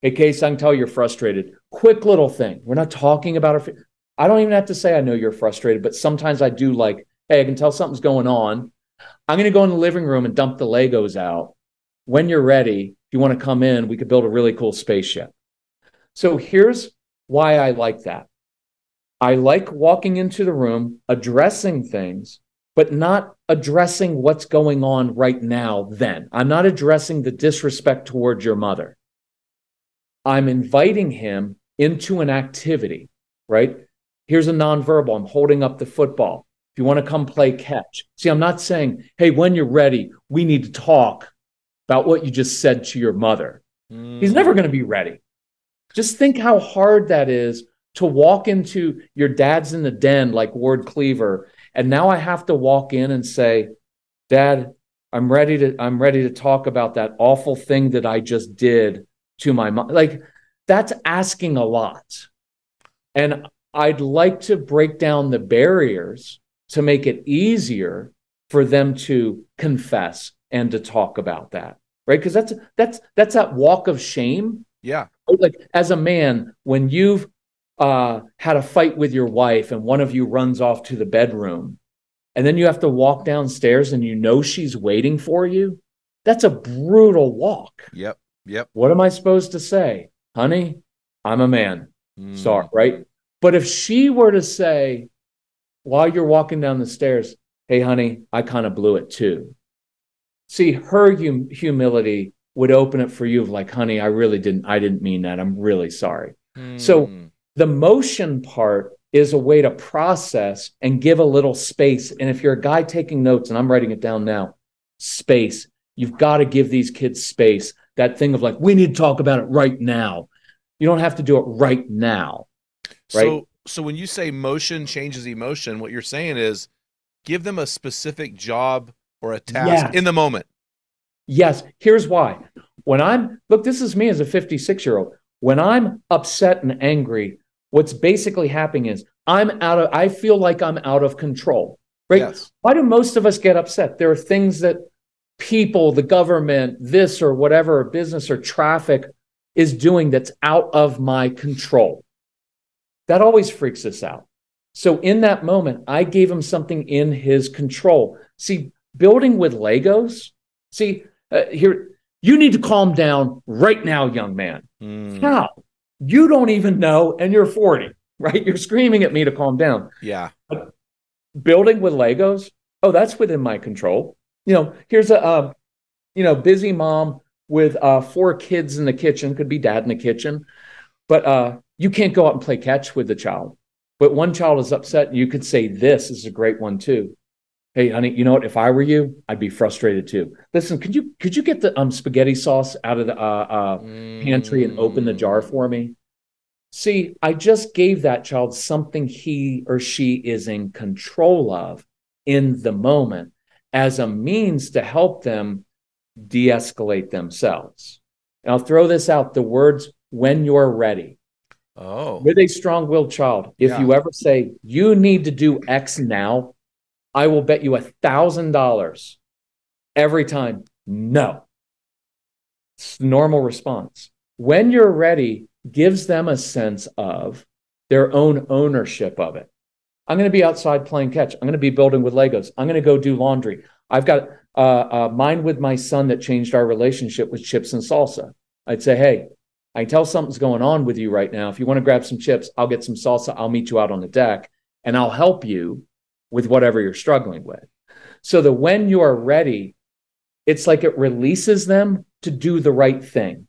Hey, Case, I can tell you're frustrated. Quick little thing. We're not talking about our. I don't even have to say I know you're frustrated, but sometimes I do like, hey, I can tell something's going on. I'm going to go in the living room and dump the Legos out. When you're ready, if you want to come in, we could build a really cool spaceship. So here's why I like that. I like walking into the room, addressing things, but not addressing what's going on right now, then. I'm not addressing the disrespect towards your mother. I'm inviting him into an activity, right? Here's a nonverbal. I'm holding up the football. If you want to come play catch. See, I'm not saying, hey, when you're ready, we need to talk about what you just said to your mother. Mm. He's never going to be ready. Just think how hard that is to walk into your dad's in the den like Ward Cleaver. And now I have to walk in and say, Dad, I'm ready to I'm ready to talk about that awful thing that I just did to my mom. Like that's asking a lot. And I'd like to break down the barriers to make it easier for them to confess and to talk about that. Right? Because that's that's that's that walk of shame. Yeah. Like as a man, when you've uh, had a fight with your wife and one of you runs off to the bedroom, and then you have to walk downstairs and you know she's waiting for you, that's a brutal walk. Yep. Yep. What am I supposed to say? Honey, I'm a man. Mm. Sorry, right? But if she were to say, while you're walking down the stairs, hey, honey, I kind of blew it too. See, her hum- humility would open it for you of like, honey, I really didn't, I didn't mean that. I'm really sorry. Mm. So the motion part is a way to process and give a little space. And if you're a guy taking notes, and I'm writing it down now, space. You've got to give these kids space. That thing of like, we need to talk about it right now. You don't have to do it right now. Right. So, so when you say motion changes emotion, what you're saying is give them a specific job or a task yes. in the moment. Yes. Here's why. When I'm, look, this is me as a 56 year old. When I'm upset and angry, what's basically happening is I'm out of, I feel like I'm out of control. Right. Yes. Why do most of us get upset? There are things that people, the government, this or whatever, business or traffic is doing that's out of my control. That always freaks us out. So in that moment, I gave him something in his control. See, building with Legos, see, uh, here, you need to calm down right now, young man. Mm. How? You don't even know, and you're 40, right? You're screaming at me to calm down. Yeah. But building with Legos, oh, that's within my control. You know, here's a, uh, you know, busy mom with uh, four kids in the kitchen, could be dad in the kitchen, but uh, you can't go out and play catch with the child. But one child is upset, you could say, This is a great one too. Hey, honey, you know what? If I were you, I'd be frustrated too. Listen, could you could you get the um, spaghetti sauce out of the uh, uh, pantry and open the jar for me? See, I just gave that child something he or she is in control of in the moment as a means to help them de escalate themselves. And I'll throw this out the words when you're ready. Oh. With a strong willed child, if yeah. you ever say, you need to do X now, I will bet you a thousand dollars every time. No. It's normal response. When you're ready, gives them a sense of their own ownership of it. I'm going to be outside playing catch. I'm going to be building with Legos. I'm going to go do laundry. I've got uh, uh, mine with my son that changed our relationship with chips and salsa. I'd say, hey, I tell something's going on with you right now. If you want to grab some chips, I'll get some salsa. I'll meet you out on the deck and I'll help you with whatever you're struggling with. So that when you are ready, it's like it releases them to do the right thing.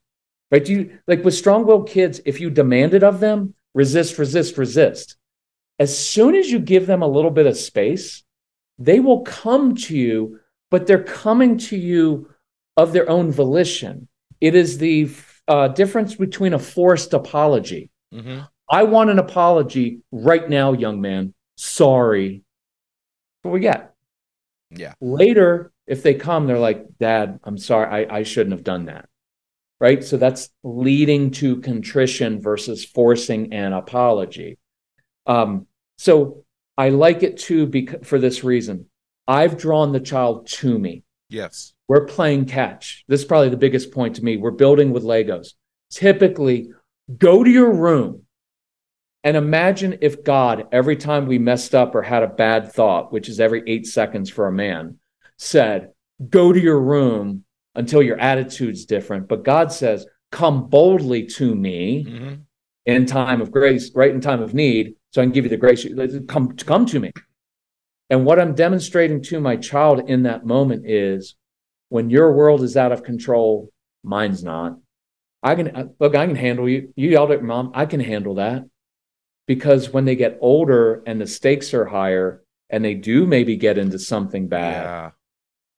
Right? Do you like with strong-willed kids, if you demand it of them, resist, resist, resist. As soon as you give them a little bit of space, they will come to you, but they're coming to you of their own volition. It is the uh, difference between a forced apology. Mm-hmm. I want an apology right now, young man. Sorry. What we get. Yeah. Later, if they come, they're like, Dad, I'm sorry. I, I shouldn't have done that. Right. So that's leading to contrition versus forcing an apology. Um, so I like it too because, for this reason. I've drawn the child to me. Yes. We're playing catch. This is probably the biggest point to me. We're building with Legos. Typically, go to your room, And imagine if God, every time we messed up or had a bad thought, which is every eight seconds for a man, said, Go to your room until your attitude's different. But God says, Come boldly to me Mm-hmm. in time of grace, right in time of need, so I can give you the grace. Come, come to me. And what I'm demonstrating to my child in that moment is when your world is out of control, mine's not. I can look, I can handle you. You yelled at your mom, I can handle that. Because when they get older and the stakes are higher and they do maybe get into something bad, Yeah.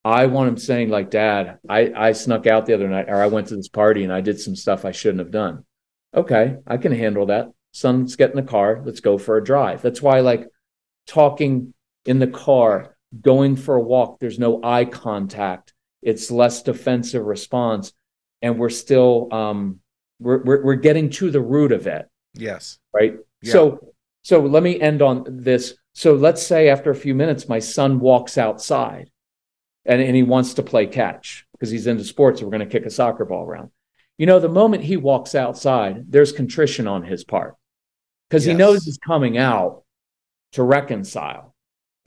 I want them saying, like, Dad, I, I snuck out the other night or I went to this party and I did some stuff I shouldn't have done. Okay, I can handle that. Son, let's get in the car. Let's go for a drive. That's why, like, talking in the car, going for a walk, there's no eye contact. It's less defensive response. And we're still, um, we're, we're, we're getting to the root of it Yes. right Yeah. so so let me end on this. So let's say after a few minutes my son walks outside and, and he wants to play catch because he's into sports we're going to kick a soccer ball around. You know the moment he walks outside there's contrition on his part because he knows he's coming out to reconcile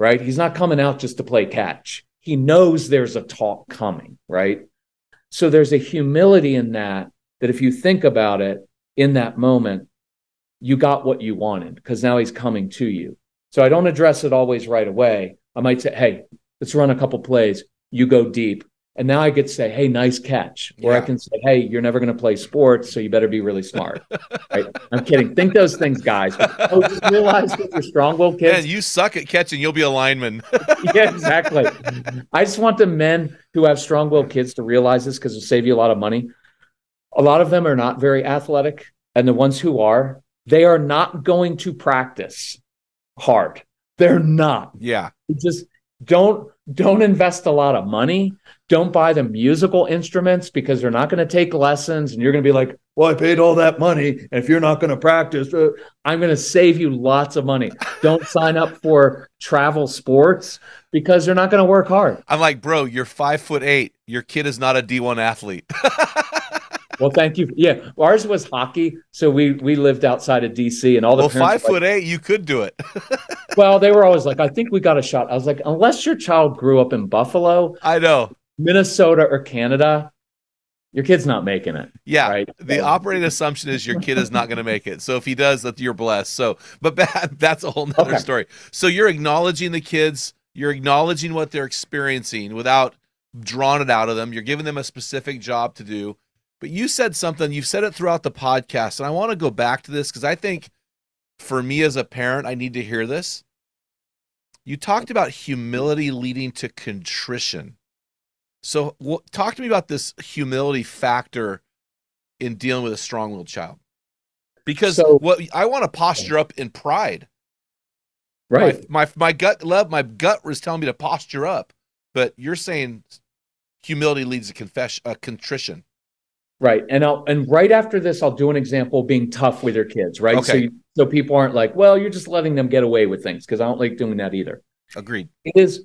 right? He's not coming out just to play catch. He knows there's a talk coming right? So there's a humility in that that if you think about it in that moment you got what you wanted because now he's coming to you. So I don't address it always right away. I might say, hey, let's run a couple plays. You go deep. And now I get to say, hey, nice catch. Or I can say, hey, you're never going to play sports, so you better be really smart. right? I'm kidding. Think those things, guys. Oh, just realize that you're strong willed Man, kids. you suck at catching. You'll be a lineman. yeah, exactly. I just want the men who have strong willed kids to realize this because it'll save you a lot of money. A lot of them are not very athletic. And the ones who are, they are not going to practice hard. They're not. yeah. Just don't don't invest a lot of money. Don't buy them musical instruments because they're not going to take lessons and you're going to be like, "Well, I paid all that money and if you're not going to practice, uh, I'm going to save you lots of money." Don't sign up for travel sports because they're not going to work hard. I'm like, bro, you're five foot eight. Your kid is not a D1 athlete. Well, thank you. Yeah, ours was hockey, so we we lived outside of DC and all the well, five were like, foot eight, you could do it. Well, they were always like, "I think we got a shot." I was like, "Unless your child grew up in Buffalo, I know. Minnesota, or Canada, your kid's not making it." Yeah. Right. The operating assumption is your kid is not going to make it. So if he does, that you're blessed. So, but that, that's a whole nother Okay. story. So you're acknowledging the kids, you're acknowledging what they're experiencing without drawing it out of them. You're giving them a specific job to do. But you said something, you've said it throughout the podcast. And I want to go back to this because I think for me as a parent, I need to hear this. You talked about humility leading to contrition. So, wh- talk to me about this humility factor in dealing with a strong-willed child. Because So- what I want to posture up in pride. Right. My, my my gut love my gut was telling me to posture up, but you're saying humility leads to confession, uh, contrition. Right. And I'll and right after this, I'll do an example being tough with your kids, right? So you, so people aren't like, well, you're just letting them get away with things because I don't like doing that either. Agreed. It is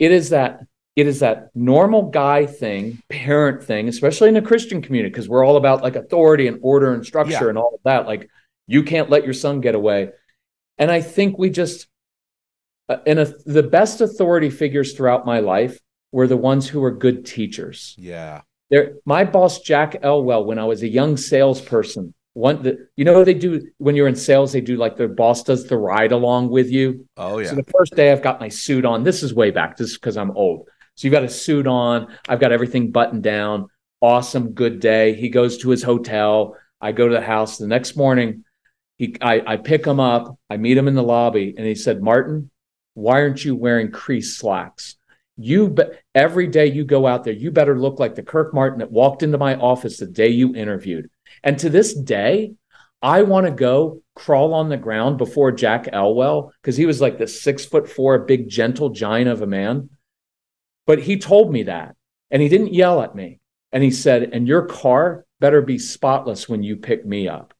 it is that it is that normal guy thing, parent thing, especially in the Christian community, because we're all about like authority and order and structure Yeah. and all of that. Like you can't let your son get away. And I think we just uh, and a, the best authority figures throughout my life were the ones who were good teachers. Yeah. There, my boss Jack Elwell, when I was a young salesperson, one the, you know what they do when you're in sales, they do like their boss does the ride along with you. Oh yeah. So the first day I've got my suit on. This is way back. This is because I'm old. So you've got a suit on. I've got everything buttoned down. Awesome, good day. He goes to his hotel. I go to the house. The next morning, he I, I pick him up. I meet him in the lobby, and he said, "Martin, why aren't you wearing crease slacks? You be- every day you go out there, you better look like the Kirk Martin that walked into my office the day you interviewed." And to this day, I want to go crawl on the ground before Jack Elwell because he was like the six foot four, big, gentle giant of a man. But he told me that and he didn't yell at me. And he said, And your car better be spotless when you pick me up.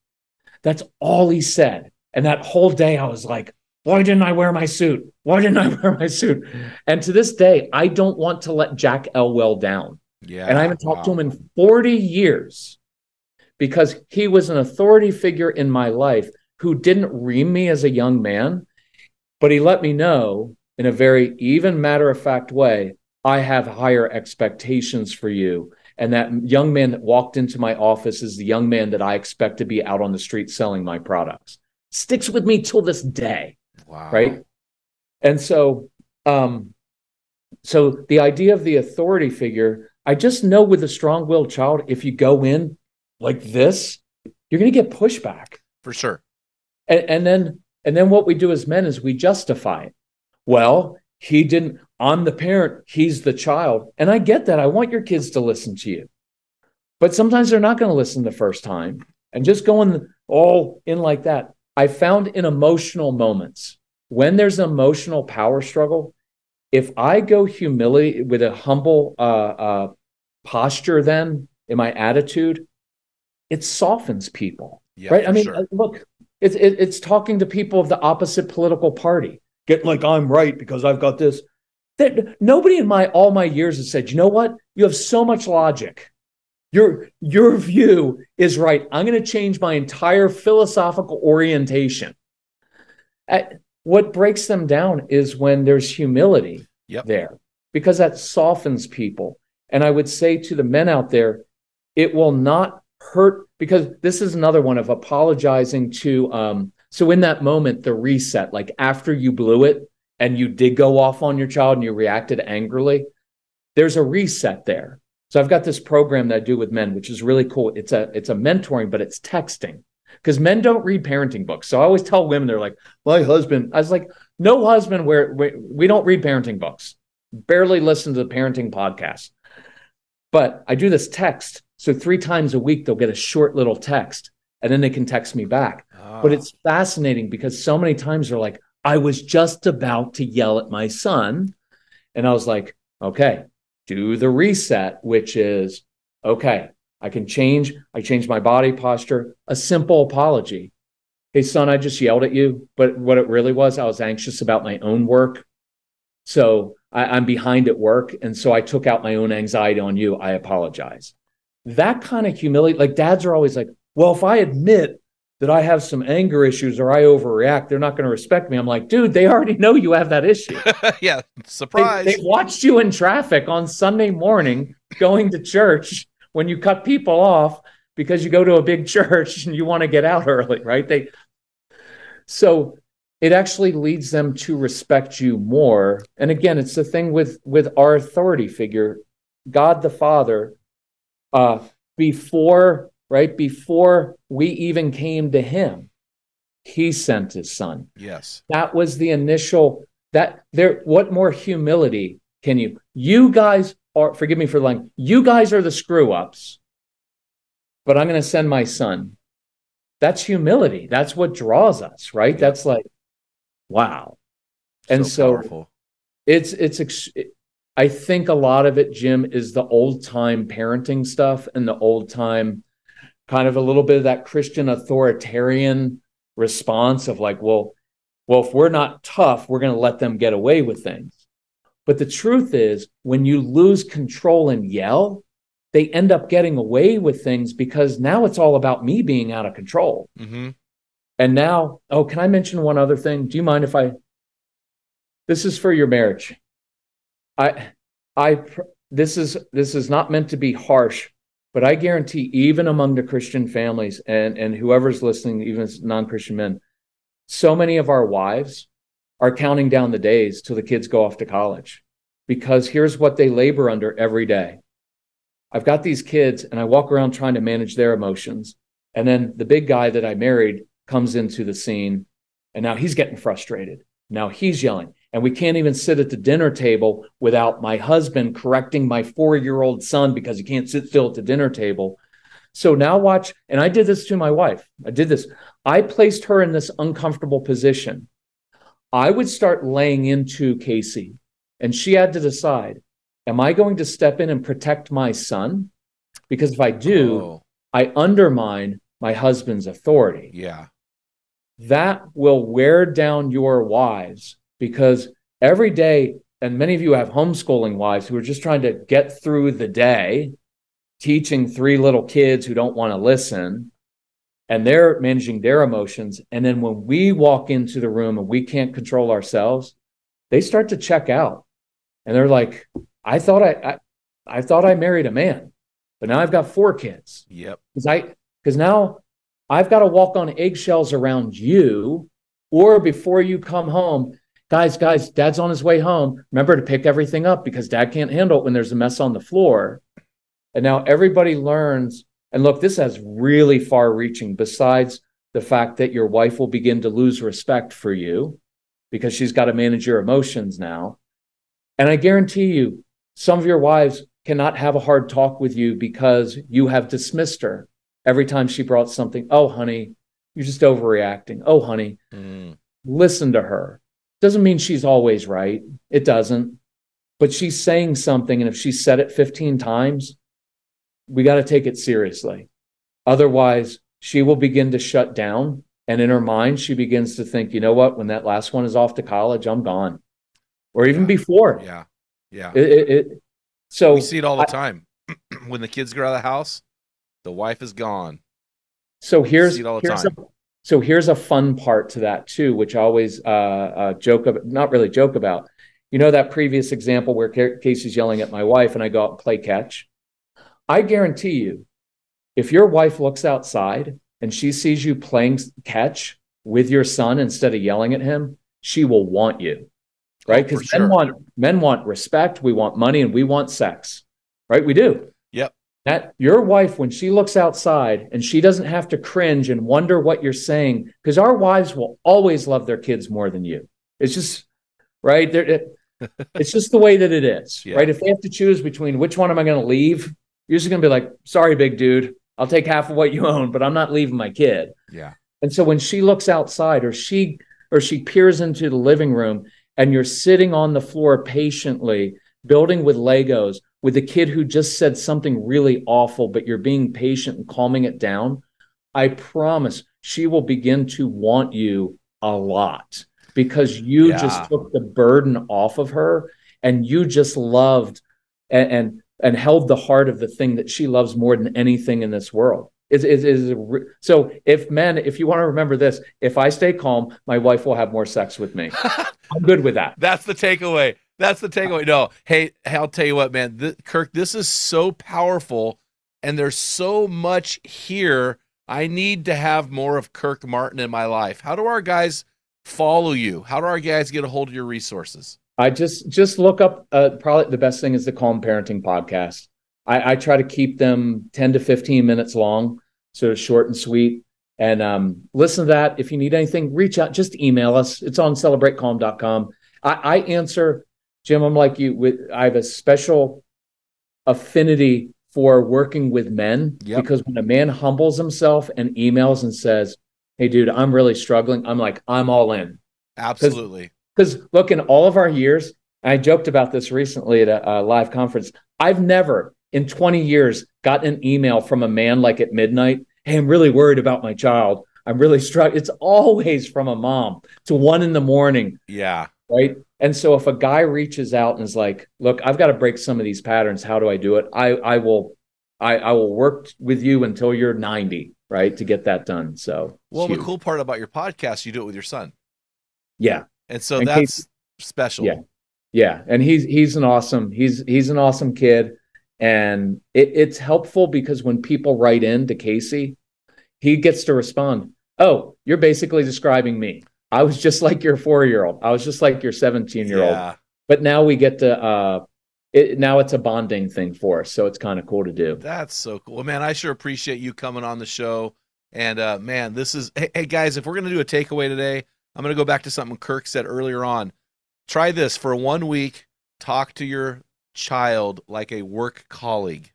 That's all he said. And that whole day, I was like, Why didn't I wear my suit? Why didn't I wear my suit? And to this day, I don't want to let Jack Elwell down Yeah. and I haven't talked to him in 40 years because he was an authority figure in my life who didn't ream me as a young man, but he let me know in a very even matter of fact way I have higher expectations for you. And that young man that walked into my office is the young man that I expect to be out on the street selling my products. Sticks with me till this day. Wow. Right. And so, um, so the idea of the authority figure, I just know with a strong willed child, if you go in like this, you're going to get pushback. For sure. And, and then, and then what we do as men is we justify it. Well, he didn't, I'm the parent, he's the child. And I get that. I want your kids to listen to you. But sometimes they're not going to listen the first time. And just going all in like that. I found in emotional moments, when there's an emotional power struggle, if I go humility with a humble uh, uh, posture, then in my attitude, it softens people. Yeah, right? I mean, sure. uh, look, it's it, it's talking to people of the opposite political party. Get like I'm right because I've got this. That nobody in my all my years has said, you know what? You have so much logic. Your your view is right. I'm going to change my entire philosophical orientation. Uh, what breaks them down is when there's humility Yep. there, because that softens people. And I would say to the men out there, it will not hurt because this is another one of apologizing to. Um, so in that moment, the reset, like after you blew it and you did go off on your child and you reacted angrily, there's a reset there. So I've got this program that I do with men, which is really cool. It's a it's a mentoring, but it's texting because men don't read parenting books. So I always tell women, they're like, my husband. I was like, no husband where we, we don't read parenting books. Barely listen to the parenting podcast. But I do this text. So three times a week, they'll get a short little text and then they can text me back. But Ah. it's fascinating because so many times they're like, I was just about to yell at my son. And I was like, okay, do the reset, which is, okay, I can change. I change my body posture, a simple apology. Hey, son, I just yelled at you. But what it really was, I was anxious about my own work. So I, I'm behind at work. And so I took out my own anxiety on you. I apologize. That kind of humility, like dads are always like, well, if I admit that I have some anger issues or I overreact, they're not going to respect me. I'm like, dude, they already know you have that issue. yeah. They, Surprise. they watched you in traffic on Sunday morning going to church when you cut people off because you go to a big church and you want to get out early, right? They so it actually leads them to respect you more. And again, it's the thing with with our authority figure, God the Father, uh, before right before we even came to Him, He sent His Son yes. that was the initial that there what more humility can you you guys are forgive me for the line you guys are the screw ups but i'm going to send my son. That's humility. That's what draws us right? Yeah. that's like wow. And so, powerful. it's it's ex- i think a lot of it jim is the old time parenting stuff and the old time kind of a little bit of that christian authoritarian response of like well well if we're not tough we're going to let them get away with things but the truth is when you lose control and yell they end up getting away with things because now it's all about me being out of control hmm and now, oh, can I mention one other thing? Do you mind if I? This is for your marriage. I, I, this is this is not meant to be harsh, but I guarantee, even among the Christian families and and whoever's listening, even non-Christian men, so many of our wives are counting down the days till the kids go off to college, because here's what they labor under every day. I've got these kids, and I walk around trying to manage their emotions, and then the big guy that I married comes into the scene and now he's getting frustrated. Now he's yelling. And we can't even sit at the dinner table without my husband correcting my four year old son because he can't sit still at the dinner table. So now watch. And I did this to my wife. I did this. I placed her in this uncomfortable position. I would start laying into Casey, and she had to decide Am I going to step in and protect my son? Because if I do, Oh, I undermine my husband's authority yeah. that will wear down your wives because every day, and many of you have homeschooling wives who are just trying to get through the day, teaching three little kids who don't want to listen. And they're managing their emotions. And then when we walk into the room and we can't control ourselves, they start to check out. And they're like, I thought I, I, I thought I married a man, but now I've got four kids. Yep. Because I because now I've got to walk on eggshells around you, or before you come home, guys, guys, dad's on his way home. Remember to pick everything up because dad can't handle it when there's a mess on the floor. And now everybody learns and look, this has really far reaching, besides the fact that your wife will begin to lose respect for you because she's got to manage your emotions now. And I guarantee you, some of your wives cannot have a hard talk with you because you have dismissed her every time she brought something. Oh, honey, you're just overreacting. Oh, honey, mm. listen to her. Doesn't mean she's always right. It doesn't. But she's saying something. And if she said it 15 times, we got to take it seriously. Otherwise, she will begin to shut down. And in her mind, she begins to think, you know what? When that last one is off to college, I'm gone. Or even yeah. before. Yeah. Yeah. It, it, it, so we see it all the I, time. when the kids go out of the house, the wife is gone. So here's, here's a, so here's a fun part to that too, which I always uh, uh, joke about, not really joke about. You know that previous example where Casey's yelling at my wife and I go out and play catch? I guarantee you, if your wife looks outside and she sees you playing catch with your son instead of yelling at him, she will want you. Oh, right? Because oh, men sure. want men want respect, we want money, and we want sex. Right? We do. Yep. That your wife, when she looks outside and she doesn't have to cringe and wonder what you're saying, because our wives will always love their kids more than you. It's just right. It, it's just the way that it is. Yeah. Right. If they have to choose between which one am I going to leave, you're just going to be like, sorry, big dude, I'll take half of what you own, but I'm not leaving my kid. Yeah. And so when she looks outside or she or she peers into the living room and you're sitting on the floor patiently building with Legos with a kid who just said something really awful, but you're being patient and calming it down, I promise she will begin to want you a lot because you yeah. just took the burden off of her and you just loved and, and and held the heart of the thing that she loves more than anything in this world. Is, is, is so if men, if you want to remember this, if I stay calm, my wife will have more sex with me. I'm good with that. That's the takeaway. That's the takeaway. No, hey, I'll tell you what, man, th- Kirk, this is so powerful, and there's so much here. I need to have more of Kirk Martin in my life. How do our guys follow you? How do our guys get a hold of your resources? I just just look up. Uh, probably the best thing is the Calm Parenting podcast. I, I try to keep them ten to fifteen minutes long, so short and sweet. And um, listen to that. If you need anything, reach out. Just email us. It's on celebratecalm.com. I, I answer, Jim. I'm like you. With I have a special affinity for working with men yep. because when a man humbles himself and emails and says, "Hey, dude, I'm really struggling," I'm like, I'm all in. Absolutely because look, in all of our years, I joked about this recently at a, a, live conference. I've never in 20 years gotten an email from a man like at midnight. Hey, I'm really worried about my child. I'm really struck. It's always from a mom to one in the morning. Yeah. Right. And so if a guy reaches out and is like, look, I've got to break some of these patterns. How do I do it? I, I will, I, I will work with you until you're 90, right. To get that done. So, well, the cool part about your podcast, you do it with your son. Yeah and so and that's Casey, special. Yeah, yeah, and he's he's an awesome he's he's an awesome kid, and it, it's helpful because when people write in to Casey, he gets to respond. Oh, you're basically describing me. I was just like your four year old. I was just like your 17 year old. But now we get to uh it, now it's a bonding thing for us, so it's kind of cool to do. That's so cool, well, man. I sure appreciate you coming on the show. And uh, man, this is hey, hey guys, if we're gonna do a takeaway today, I'm going to go back to something Kirk said earlier on. Try this for one week. Talk to your child like a work colleague.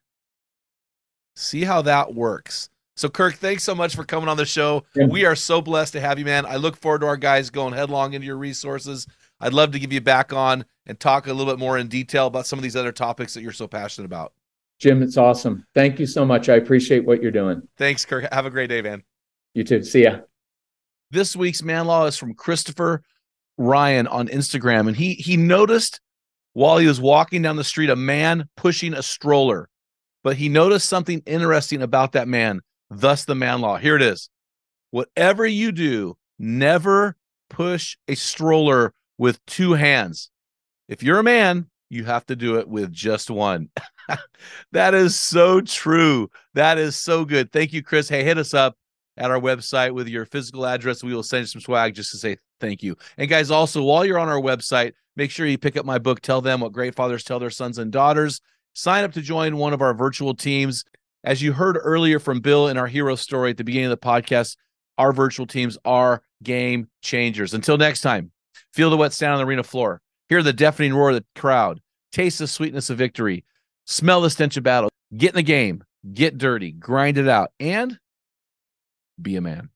See how that works. So, Kirk, thanks so much for coming on the show. Yeah. We are so blessed to have you, man. I look forward to our guys going headlong into your resources. I'd love to give you back on and talk a little bit more in detail about some of these other topics that you're so passionate about. Jim, it's awesome. Thank you so much. I appreciate what you're doing. Thanks, Kirk. Have a great day, man. You too. See ya. This week's man law is from Christopher Ryan on Instagram, and he he noticed while he was walking down the street a man pushing a stroller, but he noticed something interesting about that man. Thus, the man law. Here it is. whatever you do, never push a stroller with two hands. If you're a man, you have to do it with just one. that is so true. That is so good. Thank you, Chris. Hey, hit us up at our website with your physical address. We will send you some swag just to say thank you. And guys, also while you're on our website, make sure you pick up my book, Tell Them What Great Fathers Tell Their Sons and Daughters. Sign up to join one of our virtual teams. As you heard earlier from Bill in our hero story at the beginning of the podcast, our virtual teams are game changers. Until next time, feel the wet sound on the arena floor, hear the deafening roar of the crowd, taste the sweetness of victory, smell the stench of battle, get in the game, get dirty, grind it out, and be a man.